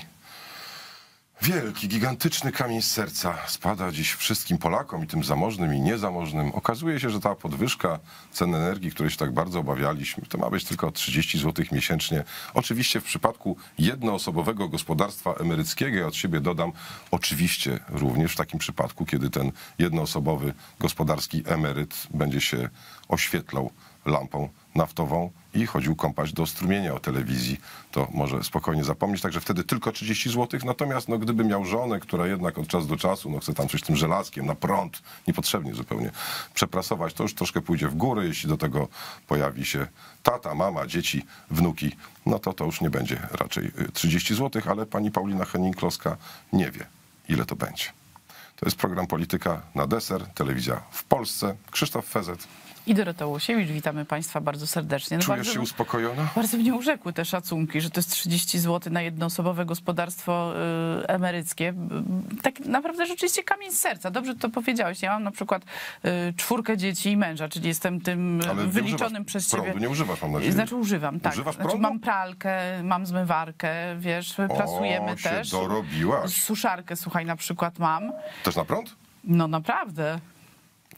wielki, gigantyczny kamień z serca spada dziś wszystkim Polakom, i tym zamożnym, i niezamożnym. Okazuje się, że ta podwyżka cen energii, której się tak bardzo obawialiśmy, to ma być tylko 30 zł miesięcznie. Oczywiście w przypadku jednoosobowego gospodarstwa emeryckiego, ja od siebie dodam, oczywiście również w takim przypadku, kiedy ten jednoosobowy gospodarski emeryt będzie się oświetlał lampą naftową i chodził kąpać do strumienia o telewizji, to może spokojnie zapomnieć. Także wtedy tylko 30 zł. Natomiast no, gdyby miał żonę, która jednak od czasu do czasu no, chce tam coś tym żelazkiem na prąd, niepotrzebnie zupełnie, przeprasować, to już troszkę pójdzie w górę. Jeśli do tego pojawi się tata, mama, dzieci, wnuki, no to to już nie będzie raczej y, 30 zł, ale pani Paulina Henning-Kloska nie wie, ile to będzie. To jest program Polityka na deser, telewizja w Polsce. Krzysztof Fezet. I Dorota Łosiewicz, witamy Państwa bardzo serdecznie. No Czujesz bardzo, się uspokojona? Bardzo mnie urzekły te szacunki, że to jest 30 zł na jednoosobowe gospodarstwo y, emeryckie. Y, Tak naprawdę rzeczywiście kamień z serca. Dobrze to powiedziałeś. Ja mam na przykład y, czwórkę dzieci i męża, czyli jestem tym y, Ale wyliczonym przez ciebie. prądu, nie używasz, mam nadzieję. Znaczy używam, tak. Używasz znaczy, mam pralkę, mam zmywarkę, wiesz, prasujemy się też. dorobiłaś. Suszarkę, słuchaj, na przykład mam. Też na prąd? No naprawdę.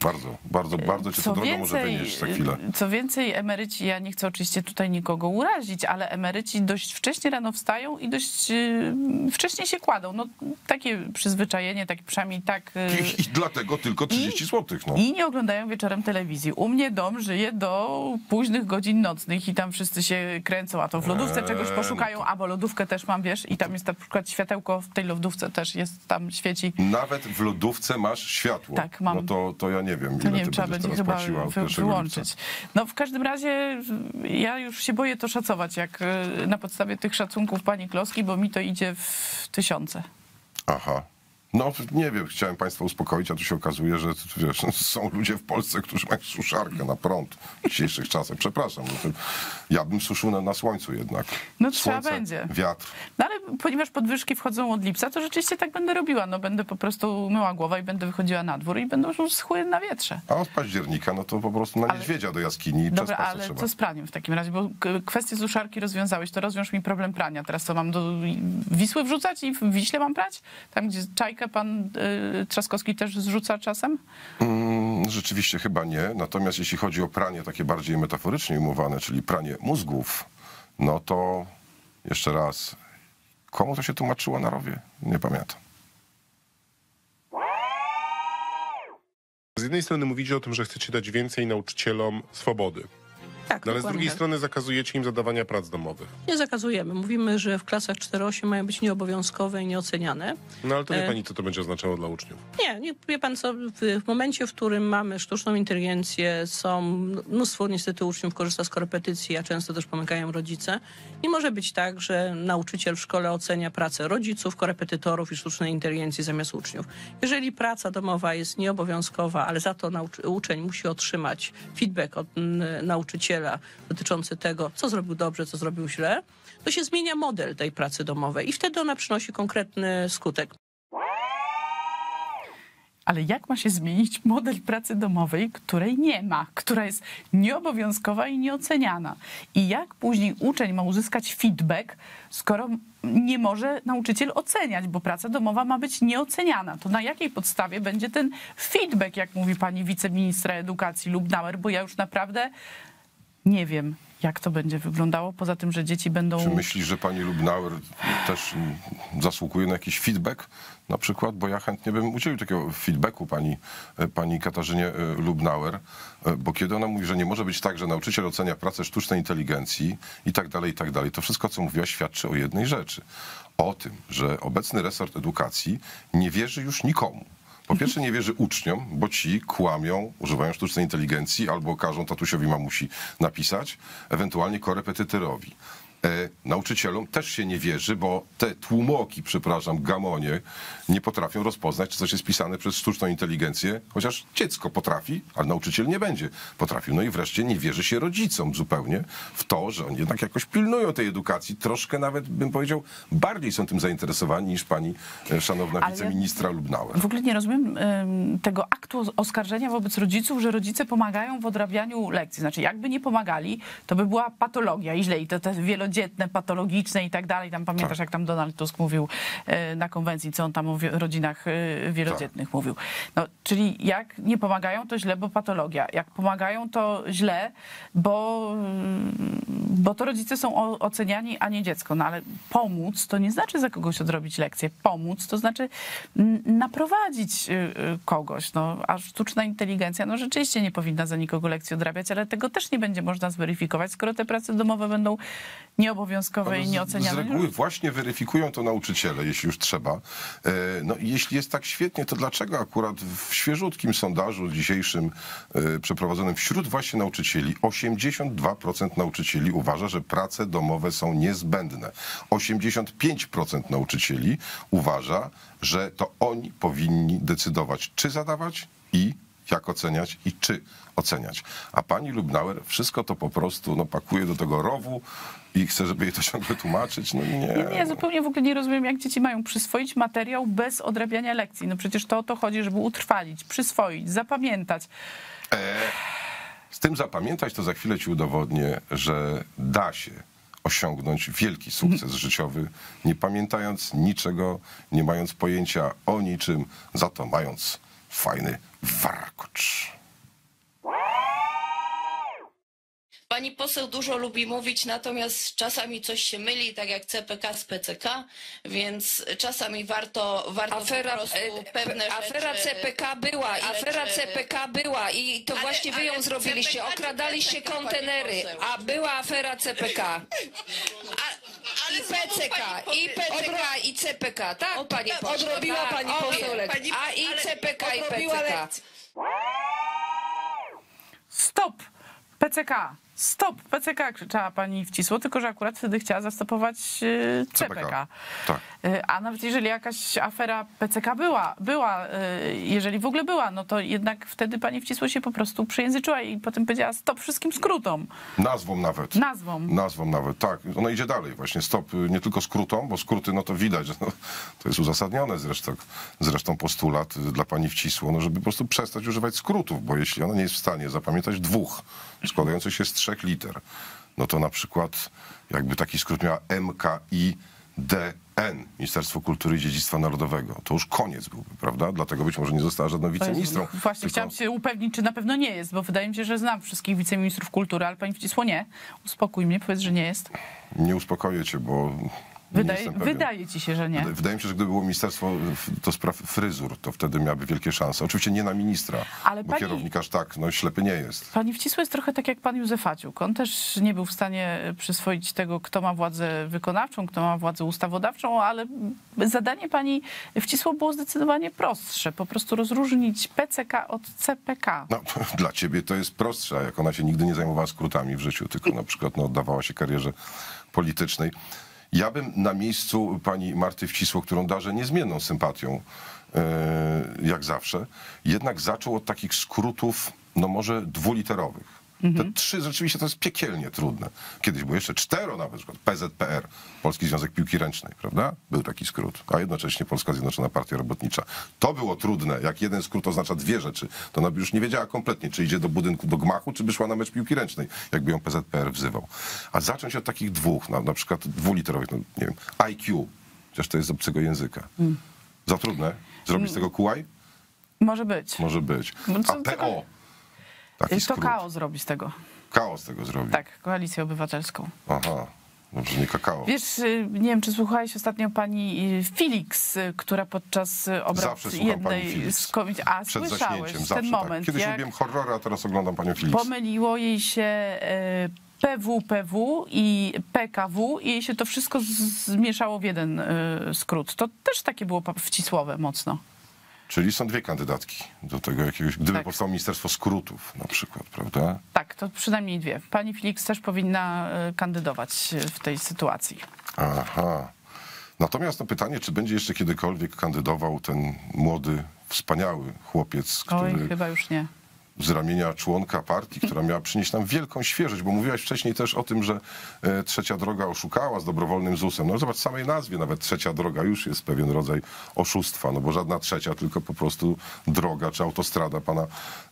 Bardzo, bardzo, bardzo cię to drogo może wynieść za chwilę. co więcej, emeryci, ja nie chcę oczywiście tutaj nikogo urazić, ale emeryci dość wcześnie rano wstają i dość y, wcześnie się kładą. No, takie przyzwyczajenie, tak przynajmniej tak. y, I, I dlatego tylko 30 zł. No. I nie oglądają wieczorem telewizji. U mnie dom żyje do późnych godzin nocnych i tam wszyscy się kręcą, a to w lodówce Eee, czegoś no poszukają, albo lodówkę też mam, wiesz, i tam jest na przykład światełko w tej lodówce też jest, tam świeci. Nawet w lodówce masz światło. Tak, mam. No to, to ja nie wiem, To ile nie wiem, trzeba będzie chyba płaciła od wy, 1 wyłączyć. lipca. No w każdym razie ja już się boję to szacować, jak y, na podstawie tych szacunków pani Kloski, bo mi to idzie w tysiące. Aha. No nie wiem, chciałem Państwa uspokoić, a tu się okazuje, że wiesz, są ludzie w Polsce, którzy mają suszarkę na prąd w dzisiejszych czasach. Przepraszam, no ja bym suszył na, na słońcu jednak. No trzeba Słońce, będzie. Wiatr. No ale ponieważ podwyżki wchodzą od lipca, to rzeczywiście tak będę robiła. No będę po prostu myła głowę i będę wychodziła na dwór i będą już schły na wietrze. A od października, no to po prostu na niedźwiedzia do jaskini i Dobra, ale trzeba. co z praniem w takim razie? Bo kwestię suszarki rozwiązałeś, to rozwiąż mi problem prania. Teraz to mam do Wisły wrzucać i w Wiśle mam prać? Tam, gdzie pan y, Trzaskowski też zrzuca czasem? Mm, rzeczywiście chyba nie. Natomiast jeśli chodzi o pranie takie bardziej metaforycznie umowane, czyli pranie mózgów, no to jeszcze raz, komu to się tłumaczyło na rowie? Nie pamiętam. Z jednej strony mówicie o tym, że chcecie dać więcej nauczycielom swobody. Tak, No ale z drugiej tak. strony zakazujecie im zadawania prac domowych. Nie zakazujemy. Mówimy, że w klasach 4-8 mają być nieobowiązkowe i nieoceniane. No ale to wie E, pani, co to będzie oznaczało dla uczniów. Nie, nie, wie pan co, w, momencie, w którym mamy sztuczną inteligencję, są mnóstwo niestety uczniów korzysta z korepetycji, a często też pomagają rodzice. Nie może być tak, że nauczyciel w szkole ocenia pracę rodziców, korepetytorów i sztucznej inteligencji zamiast uczniów. Jeżeli praca domowa jest nieobowiązkowa, ale za to uczeń musi otrzymać feedback od mm, nauczyciela dotyczący tego, co zrobił dobrze, co zrobił źle, to się zmienia model tej pracy domowej i wtedy ona przynosi konkretny skutek. Ale jak ma się zmienić model pracy domowej, której nie ma, która jest nieobowiązkowa i nieoceniana? I jak później uczeń ma uzyskać feedback, skoro nie może nauczyciel oceniać, bo praca domowa ma być nieoceniana? To na jakiej podstawie będzie ten feedback, jak mówi pani wiceministra edukacji Lubnauer? Bo ja już naprawdę nie wiem, jak to będzie wyglądało, poza tym, że dzieci będą... Czy myślisz, że pani Lubnauer też zasługuje na jakiś feedback na przykład? Bo ja chętnie bym udzielił takiego feedbacku pani, pani Katarzynie e, Lubnauer, e, bo kiedy ona mówi, że nie może być tak, że nauczyciel ocenia pracę sztucznej inteligencji i tak dalej, i tak dalej, to wszystko, co mówiła, świadczy o jednej rzeczy. O tym, że obecny resort edukacji nie wierzy już nikomu. Po pierwsze nie wierzy uczniom, bo ci kłamią, używają sztucznej inteligencji albo każą tatusiowi mamusi napisać, ewentualnie korepetytorowi. E, nauczycielom też się nie wierzy, bo te tłumoki, przepraszam, gamonie nie potrafią rozpoznać, czy coś jest pisane przez sztuczną inteligencję, chociaż dziecko potrafi, ale nauczyciel nie będzie potrafił. No i wreszcie nie wierzy się rodzicom zupełnie w to, że oni jednak jakoś pilnują tej edukacji. Troszkę nawet, bym powiedział, bardziej są tym zainteresowani niż pani e, szanowna Ale- wiceministra Lubnauer. W ogóle nie rozumiem em, tego aktu oskarżenia wobec rodziców, że rodzice pomagają w odrabianiu lekcji. Znaczy, jakby nie pomagali, to by była patologia i źle. I to te wielodzietne, patologiczne i tak dalej. Tam pamiętasz, jak tam Donald Tusk mówił e, na konwencji, co on tam o rodzinach e, wielodzietnych mówił. No, czyli jak nie pomagają, to źle, bo patologia. Jak pomagają, to źle, bo, mm, bo to rodzice są oceniani, a nie dziecko. No ale pomóc to nie znaczy za kogoś odrobić lekcję. Pomóc to znaczy mm, naprowadzić y, kogoś. No, a sztuczna inteligencja, no rzeczywiście nie powinna za nikogo lekcji odrabiać, ale tego też nie będzie można zweryfikować, skoro te prace domowe będą nieobowiązkowe i z- Z nieoceniane. reguły właśnie weryfikują to nauczyciele, jeśli już trzeba. E, No i jeśli jest tak świetnie, to dlaczego akurat w świeżutkim sondażu dzisiejszym e, przeprowadzonym wśród właśnie nauczycieli 82% nauczycieli uważa, że prace domowe są niezbędne. 85% nauczycieli uważa, że to oni powinni decydować, czy zadawać i jak oceniać i czy oceniać. A pani Lubnauer wszystko to po prostu no, pakuje do tego rowu i chce, żeby jej to ciągle tłumaczyć. No nie. Nie, nie, ja zupełnie w ogóle nie rozumiem, jak dzieci mają przyswoić materiał bez odrabiania lekcji. No przecież to o to chodzi, żeby utrwalić, przyswoić, zapamiętać. Z tym zapamiętać, to za chwilę ci udowodnię, że da się osiągnąć wielki sukces życiowy, nie pamiętając niczego, nie mając pojęcia o niczym, za to mając fajny Warkutsch. Pani poseł dużo lubi mówić, natomiast czasami coś się myli, tak jak CPK z PCK, więc czasami warto, warto Afera, po prostu e, pewne afera rzeczy... CPK była, afera CPK była i to Ale- właśnie wy ją zrobiliście. CPK Okradaliście pani kontenery, a była afera CPK. I PCK, i PCK, i CPK, tak pani poseł? Odrobiła Tak, pani poseł lekcję. A i CPK, i PCK. Stop! PCK! Stop! PCK! krzyczała pani Wcisło, tylko że akurat wtedy chciała zastopować e, CPK. Tak. E, A nawet jeżeli jakaś afera PCK była, była, e, jeżeli w ogóle była, no to jednak wtedy pani Wcisło się po prostu przejęzyczyła i potem powiedziała stop wszystkim skrótom. Nazwą nawet. Nazwą. Nazwą nawet, tak. Ona idzie dalej właśnie, stop, y, nie tylko skrótom, bo skróty, no to widać, no, to jest uzasadnione zresztą, zresztą postulat y, dla pani Wcisło, no żeby po prostu przestać używać skrótów, bo jeśli ona nie jest w stanie zapamiętać dwóch, składających się z trzech liter, no to na przykład jakby taki skrót miała MKIDN, Ministerstwo Kultury i Dziedzictwa Narodowego, to już koniec byłby, prawda? Dlatego być może nie została żadną wiceministrą. Jezu, Właśnie tylko- chciałam się upewnić, czy na pewno nie jest, bo wydaje mi się, że znam wszystkich wiceministrów kultury, ale pani Wcisło nie. Uspokój mnie, powiedz, że nie jest. Nie uspokoję cię, bo Wydaje, wydaje ci się, że nie. Wydaje- mi się, że gdyby było ministerstwo do spraw fryzur, to wtedy miałaby wielkie szanse. Oczywiście nie na ministra, Ale bo pani- kierownik aż tak no, ślepy nie jest. Pani Wcisło jest trochę tak jak pan Józefaciuk. On też nie był w stanie przyswoić tego, kto ma władzę wykonawczą, kto ma władzę ustawodawczą, ale zadanie pani Wcisło było zdecydowanie prostsze. Po prostu rozróżnić PCK od CPK. No, dla ciebie to jest prostsze, jak ona się nigdy nie zajmowała skrótami w życiu, tylko na przykład no, oddawała się karierze politycznej. Ja bym na miejscu pani Marty Wcisło, którą darzę niezmienną sympatią, e, jak zawsze, jednak zaczął od takich skrótów, no może dwuliterowych. Te trzy rzeczywiście to jest piekielnie trudne. Kiedyś było jeszcze cztero nawet, na przykład PZPR, Polski Związek Piłki Ręcznej, prawda? Był taki skrót, a jednocześnie Polska Zjednoczona Partia Robotnicza. To było trudne, jak jeden skrót oznacza dwie rzeczy, to ona by już nie wiedziała kompletnie, czy idzie do budynku, do gmachu, czy by szła na mecz piłki ręcznej, jakby ją PZPR wzywał. A zacząć od takich dwóch, na, na przykład dwuliterowych, no nie wiem, IQ, chociaż to jest z obcego języka. Za trudne? Zrobić z tego QI? Może być. Może być. A PO? Taki To skrót. KO zrobi z tego. Chaos tego zrobi. Tak, Koalicję Obywatelską. Aha, dobrze, nie kakao. Wiesz, y, nie wiem, czy słuchałeś ostatnio pani y, Felix, y, która podczas y, obrad jednej z komisji... A, Przed słyszałeś ten zawsze moment, tak. Kiedyś jak lubiłem horrory, a teraz oglądam panią Felix. pomyliło jej się y, PWPW i PKW i jej się to wszystko zmieszało w jeden y, skrót. To też takie było wcisłowe mocno. Czyli są dwie kandydatki do tego jakiegoś, gdyby Tak. powstało Ministerstwo Skrótów na przykład, prawda? Tak, to przynajmniej dwie. Pani Felix też powinna y, kandydować y, w tej sytuacji. Aha. Natomiast no pytanie, czy będzie jeszcze kiedykolwiek kandydował ten młody, wspaniały chłopiec, Oj, który chyba już nie. Z ramienia członka partii, która miała przynieść nam wielką świeżość, bo mówiłaś wcześniej też o tym, że e, Trzecia Droga oszukała z dobrowolnym ZUS-em. No zobacz, samej nazwie nawet Trzecia Droga już jest pewien rodzaj oszustwa, no bo żadna trzecia, tylko po prostu droga czy autostrada pana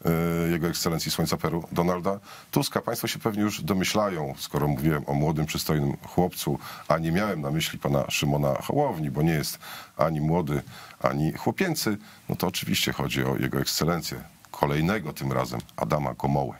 e, Jego Ekscelencji Słońca Peru, Donalda Tuska. Państwo się pewnie już domyślają, skoro mówiłem o młodym, przystojnym chłopcu, a nie miałem na myśli pana Szymona Hołowni, bo nie jest ani młody, ani chłopięcy, no to oczywiście chodzi o Jego Ekscelencję, kolejnego tym razem Adama Gomołę.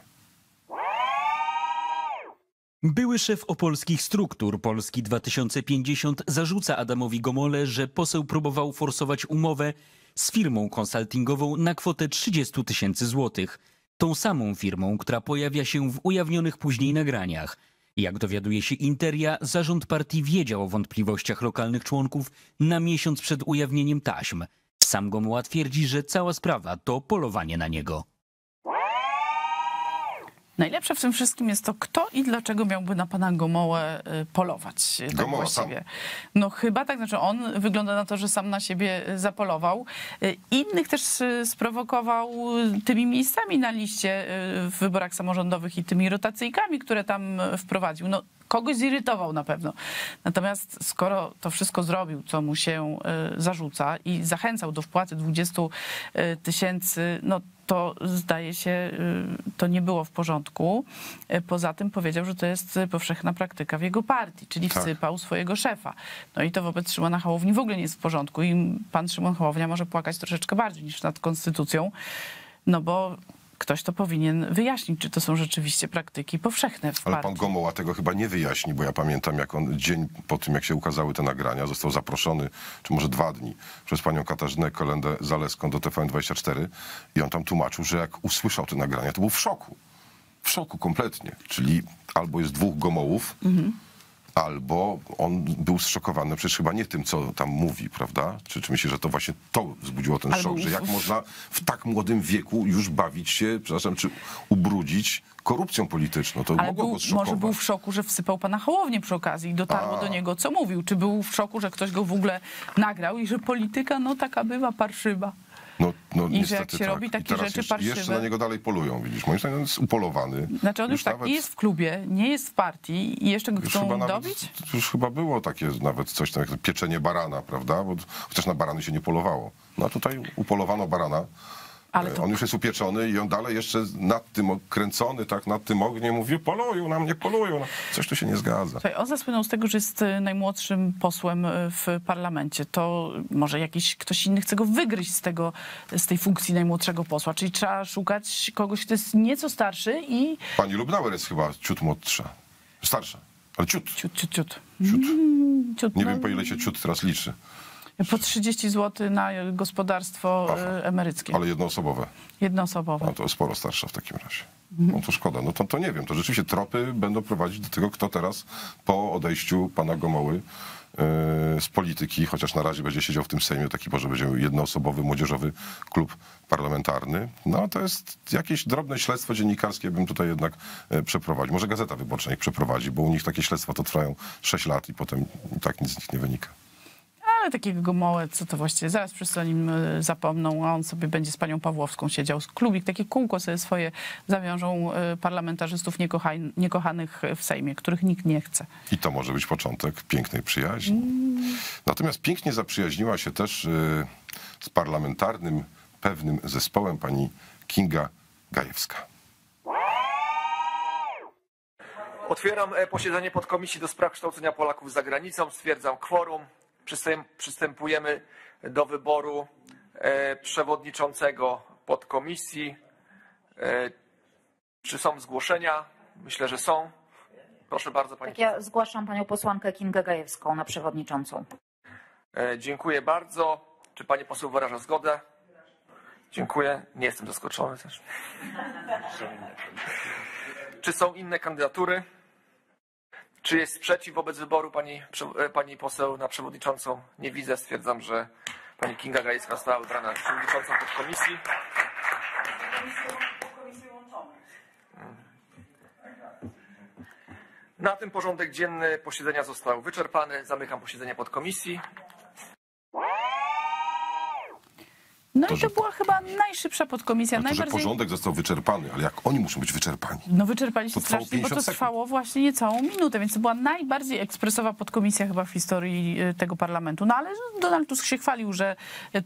Były szef opolskich struktur Polski 2050 zarzuca Adamowi Gomole, że poseł próbował forsować umowę z firmą konsultingową na kwotę 30 tysięcy złotych. Tą samą firmą, która pojawia się w ujawnionych później nagraniach. Jak dowiaduje się Interia, zarząd partii wiedział o wątpliwościach lokalnych członków na miesiąc przed ujawnieniem taśm. Sam Gomuła twierdzi, że cała sprawa to polowanie na niego. Najlepsze w tym wszystkim jest to, kto i dlaczego miałby na pana Gomołę y, polować. y, Tak Gomoła właściwie. No chyba tak, znaczy on wygląda na to, że sam na siebie y, zapolował. Innych też sprowokował tymi miejscami na liście w wyborach samorządowych i tymi rotacyjkami, które tam wprowadził. No kogoś zirytował na pewno. Natomiast skoro to wszystko zrobił, co mu się zarzuca i zachęcał do wpłaty 20 y, tysięcy, no to zdaje się, y, to nie było w porządku. Y, Poza tym powiedział, że to jest powszechna praktyka w jego partii, czyli Tak. wsypał swojego szefa. No i to wobec Szymona Hołowni w ogóle nie jest w porządku i pan Szymon Hołownia może płakać troszeczkę bardziej niż nad konstytucją. No bo ktoś to powinien wyjaśnić, czy to są rzeczywiście praktyki powszechne w Ale partii. pan Gomoła tego chyba nie wyjaśni, bo ja pamiętam, jak on dzień po tym, jak się ukazały te nagrania, został zaproszony, czy może dwa dni, przez panią Katarzynę Kolendę Zaleską do TVN24 i on tam tłumaczył, że jak usłyszał te nagrania, to był w szoku. W szoku kompletnie. Czyli albo jest dwóch Gomołów, albo on był zszokowany przecież chyba nie tym, co tam mówi, prawda? Czy, czy myśli, że to właśnie to wzbudziło ten Albo szok, że jak można w tak młodym wieku już bawić się, przepraszam, czy ubrudzić korupcją polityczną? To Ale mogło był, może był w szoku, że wsypał pana Hołownię przy okazji i dotarło A. do niego, co mówił. Czy był w szoku, że ktoś go w ogóle nagrał i że polityka, no taka bywa parszywa. No, no, I że jak się tak. robi takie rzeczy jeszcze, parszywe- Jeszcze na niego dalej polują, widzisz. Moim zdaniem on jest upolowany. Znaczy on już, tak nawet- nie jest w klubie, nie jest w partii i jeszcze go Już chcą chyba, nawet, dobić? już chyba było takie nawet coś tam, jak pieczenie barana, prawda? Bo chociaż na barany się nie polowało. No a tutaj upolowano barana. Ale to- On już jest upieczony i on dalej jeszcze nad tym kręcony, tak, nad tym ogniem mówi, polują na mnie, polują. na-". Coś tu się nie zgadza. Słuchaj, on zasłynął z tego, że jest e, najmłodszym posłem e, w parlamencie. To może jakiś ktoś inny chce go wygryźć z, tego, z tej funkcji najmłodszego posła. Czyli trzeba szukać kogoś, kto jest nieco starszy i Pani Lubnauer jest chyba ciut młodsza. Starsza, ale ciut. ciut, ciut, ciut. Ciut. Mm, ciut Nie no, wiem, po ile się ciut teraz liczy, Po 30 zł na gospodarstwo e, emeryckie. ale jednoosobowe. Jednoosobowe. No to sporo starsza w takim razie. No to szkoda. No to, to nie wiem. To rzeczywiście tropy będą prowadzić do tego, kto teraz po odejściu pana Gomoły yy, z polityki, chociaż na razie będzie siedział w tym Sejmie, taki może będzie jednoosobowy, młodzieżowy klub parlamentarny. No to jest jakieś drobne śledztwo dziennikarskie bym tutaj jednak e, przeprowadził. Może Gazeta Wyborcza niech przeprowadzi, bo u nich takie śledztwa to trwają 6 lat i potem i tak nic z nich nie wynika. Ale takiego gomołę, co to właściwie, zaraz wszyscy o nim e, zapomną, a on sobie będzie z panią Pawłowską siedział. Klubik, takie kółko sobie swoje zawiążą e, parlamentarzystów niekochanych w Sejmie, których nikt nie chce. I to może być początek pięknej przyjaźni. Natomiast pięknie zaprzyjaźniła się też y, z parlamentarnym pewnym zespołem pani Kinga Gajewska. Otwieram e, posiedzenie podkomisji do spraw kształcenia Polaków za granicą. Stwierdzam kworum. Przystęp- Przystępujemy do wyboru e, przewodniczącego podkomisji. E, Czy są zgłoszenia? Myślę, że są. Proszę bardzo, pani. Tak, ja zgłaszam panią posłankę Kingę Gajewską na przewodniczącą. E, Dziękuję bardzo. Czy pani poseł wyraża zgodę? Dziękuję. Nie jestem zaskoczony też. Czy są inne kandydatury? Czy jest sprzeciw wobec wyboru pani, e, pani poseł na przewodniczącą? Nie widzę. Stwierdzam, że pani Kinga Gajewska została wybrana na przewodniczącą podkomisji. Na tym porządek dzienny posiedzenia został wyczerpany. Zamykam posiedzenie podkomisji. No i to była chyba najszybsza podkomisja, To, że najbardziej... porządek został wyczerpany, ale jak oni muszą być wyczerpani? No wyczerpali się To trwało strasznie, bo to 50 sekund. trwało właśnie niecałą minutę, więc to była najbardziej ekspresowa podkomisja chyba w historii y, tego parlamentu. No ale Donald Tusk się chwalił, że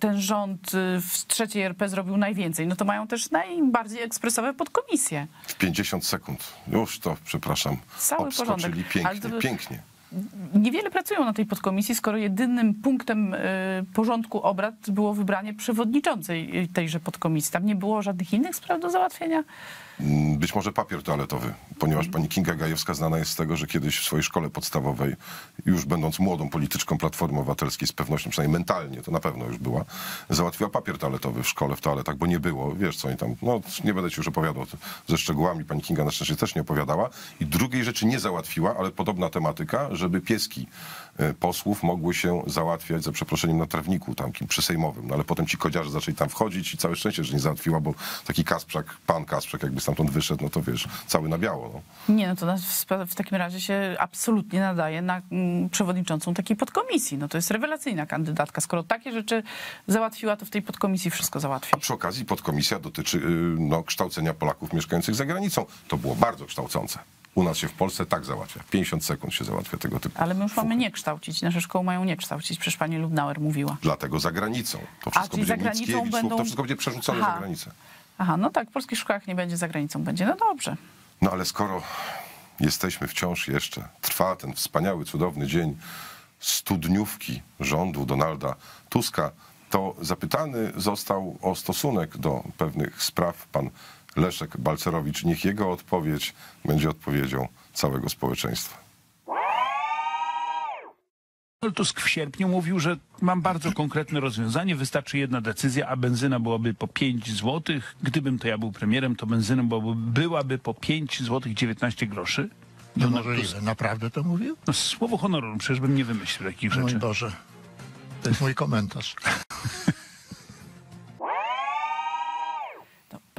ten rząd y, w trzeciej RP zrobił najwięcej. No to mają też najbardziej ekspresowe podkomisje. W 50 sekund. Już to, przepraszam, Cały obskoczyli porządek. pięknie, to- pięknie. Niewiele pracują na tej podkomisji, skoro jedynym punktem y, porządku obrad było wybranie przewodniczącej y, tejże podkomisji. Tam nie było żadnych innych spraw do załatwienia. Mm, Być może papier toaletowy, ponieważ pani Kinga Gajewska znana jest z tego, że kiedyś w swojej szkole podstawowej, już będąc młodą polityczką Platformy Obywatelskiej, z pewnością, przynajmniej mentalnie, to na pewno już była, załatwiła papier toaletowy w szkole, w toaletach, bo nie było. Wiesz, co oni tam, no nie będę ci już opowiadał ze szczegółami, pani Kinga na szczęście też nie opowiadała. I drugiej rzeczy nie załatwiła, ale podobna tematyka, żeby pieski posłów mogły się załatwiać, za przeproszeniem, na trawniku tamkim przysejmowym. No ale potem ci kodziarze zaczęli tam wchodzić i całe szczęście, że nie załatwiła, bo taki Kasprzak, pan Kasprzak jakby stamtąd wyszedł, no to wiesz, cały na biało. No. Nie, no to w takim razie się absolutnie nadaje na mm, przewodniczącą takiej podkomisji. No to jest rewelacyjna kandydatka. Skoro takie rzeczy załatwiła, to w tej podkomisji wszystko załatwi. A przy okazji podkomisja dotyczy y, no, kształcenia Polaków mieszkających za granicą. To było bardzo kształcące. U nas się w Polsce tak załatwia. 50 sekund się załatwia tego typu. Ale my już mamy nie kształcić. Nasze szkoły mają nie kształcić. Przecież pani Lubnauer mówiła. Dlatego za granicą. To A, wszystko czyli będzie za granicą będą- to wszystko będzie przerzucone Aha. za granicę. Aha, no tak, w polskich szkołach nie będzie, za granicą będzie. No dobrze. No ale skoro jesteśmy wciąż jeszcze, trwa ten wspaniały, cudowny dzień studniówki rządu Donalda Tuska, to zapytany został o stosunek do pewnych spraw pan Leszek Balcerowicz. Niech jego odpowiedź będzie odpowiedzią całego społeczeństwa. Donald Tusk w sierpniu mówił, że mam bardzo konkretne rozwiązanie, wystarczy jedna decyzja, a benzyna byłaby po 5 zł. Gdybym to ja był premierem, to benzyna byłaby, byłaby po 5 zł 19 groszy. Niemożliwe. Naprawdę to mówił? No, słowo honoru, no przecież bym nie wymyślił takich Mój rzeczy. Boże. To jest mój komentarz.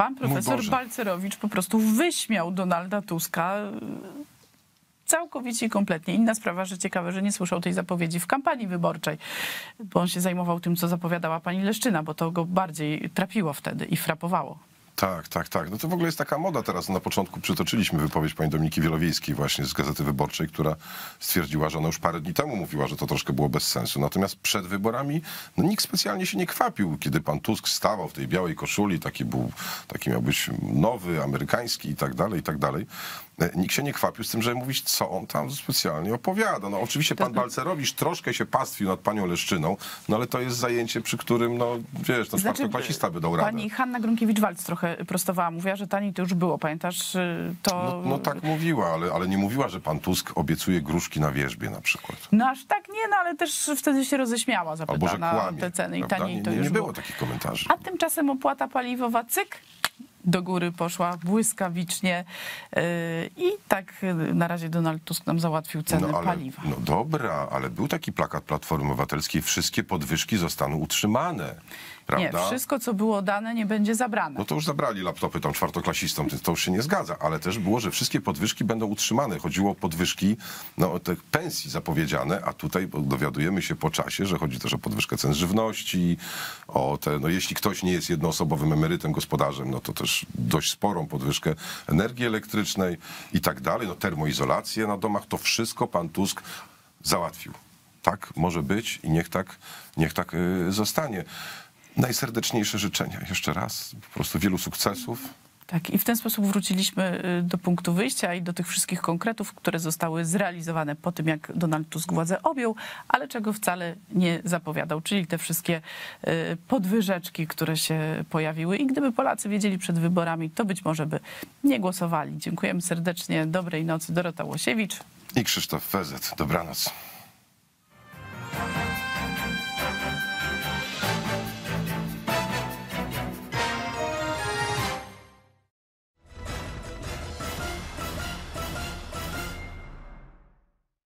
Pan profesor Boże. Balcerowicz po prostu wyśmiał Donalda Tuska y, całkowicie i kompletnie. Inna sprawa, że ciekawe, że nie słyszał tej zapowiedzi w kampanii wyborczej, bo on się zajmował tym, co zapowiadała pani Leszczyna, bo to go bardziej trapiło wtedy i frapowało. Tak, tak, tak. No to w ogóle jest taka moda teraz. Na początku przytoczyliśmy wypowiedź pani Dominiki Wielowiejskiej właśnie z Gazety Wyborczej, która stwierdziła, że ona już parę dni temu mówiła, że to troszkę było bez sensu. Natomiast przed wyborami no, nikt specjalnie się nie kwapił, kiedy pan Tusk stawał w tej białej koszuli, taki był, taki miał być nowy, amerykański i tak dalej, i tak dalej. E, Nikt się nie kwapił z tym, żeby mówić, co on tam specjalnie opowiada. No oczywiście pan Balcerowicz troszkę się pastwił nad panią Leszczyną, no ale to jest zajęcie, przy którym, no wiesz, no Znaczy, czwartoklasista by dał radę. Pani Hanna Gronkiewicz-Walc trochę prostowała. Mówiła, że taniej to już było. Pamiętasz, y, to... No, no tak mówiła, ale, ale nie mówiła, że pan Tusk obiecuje gruszki na wierzbie na przykład. No aż tak nie, no ale też wtedy się roześmiała Albo że zapytana kłamie. te ceny i taniej nie, to nie, już nie było takich komentarzy. A tymczasem opłata paliwowa, cyk, do góry poszła błyskawicznie yy, i tak yy, na razie Donald Tusk nam załatwił ceny no, ale, paliwa. no dobra, ale był taki plakat Platformy Obywatelskiej, wszystkie podwyżki zostaną utrzymane. Nie, Prawda? wszystko co było dane nie będzie zabrane. No to już zabrali laptopy tam czwartoklasistom, to- to już się nie zgadza, ale też było, że wszystkie podwyżki będą utrzymane. Chodziło o podwyżki no, te pensji zapowiedziane, a tutaj dowiadujemy się po czasie, że chodzi też o podwyżkę cen żywności, o te, no jeśli ktoś nie jest jednoosobowym emerytem, gospodarzem, no to też dość sporą podwyżkę energii elektrycznej i tak dalej, no termoizolację na domach, to wszystko pan Tusk załatwił. Tak może być i niech tak, niech tak y, zostanie. Najserdeczniejsze życzenia jeszcze raz, po prostu wielu sukcesów. Tak, i w ten sposób wróciliśmy y, do punktu wyjścia i do tych wszystkich konkretów, które zostały zrealizowane po tym, jak Donald Tusk władzę objął, ale czego wcale nie zapowiadał, czyli te wszystkie y, podwyżeczki, które się pojawiły. I gdyby Polacy wiedzieli przed wyborami, to być może by nie głosowali. Dziękujemy serdecznie. Dobrej nocy. Dorota Łosiewicz. I Krzysztof Fezet. Dobranoc.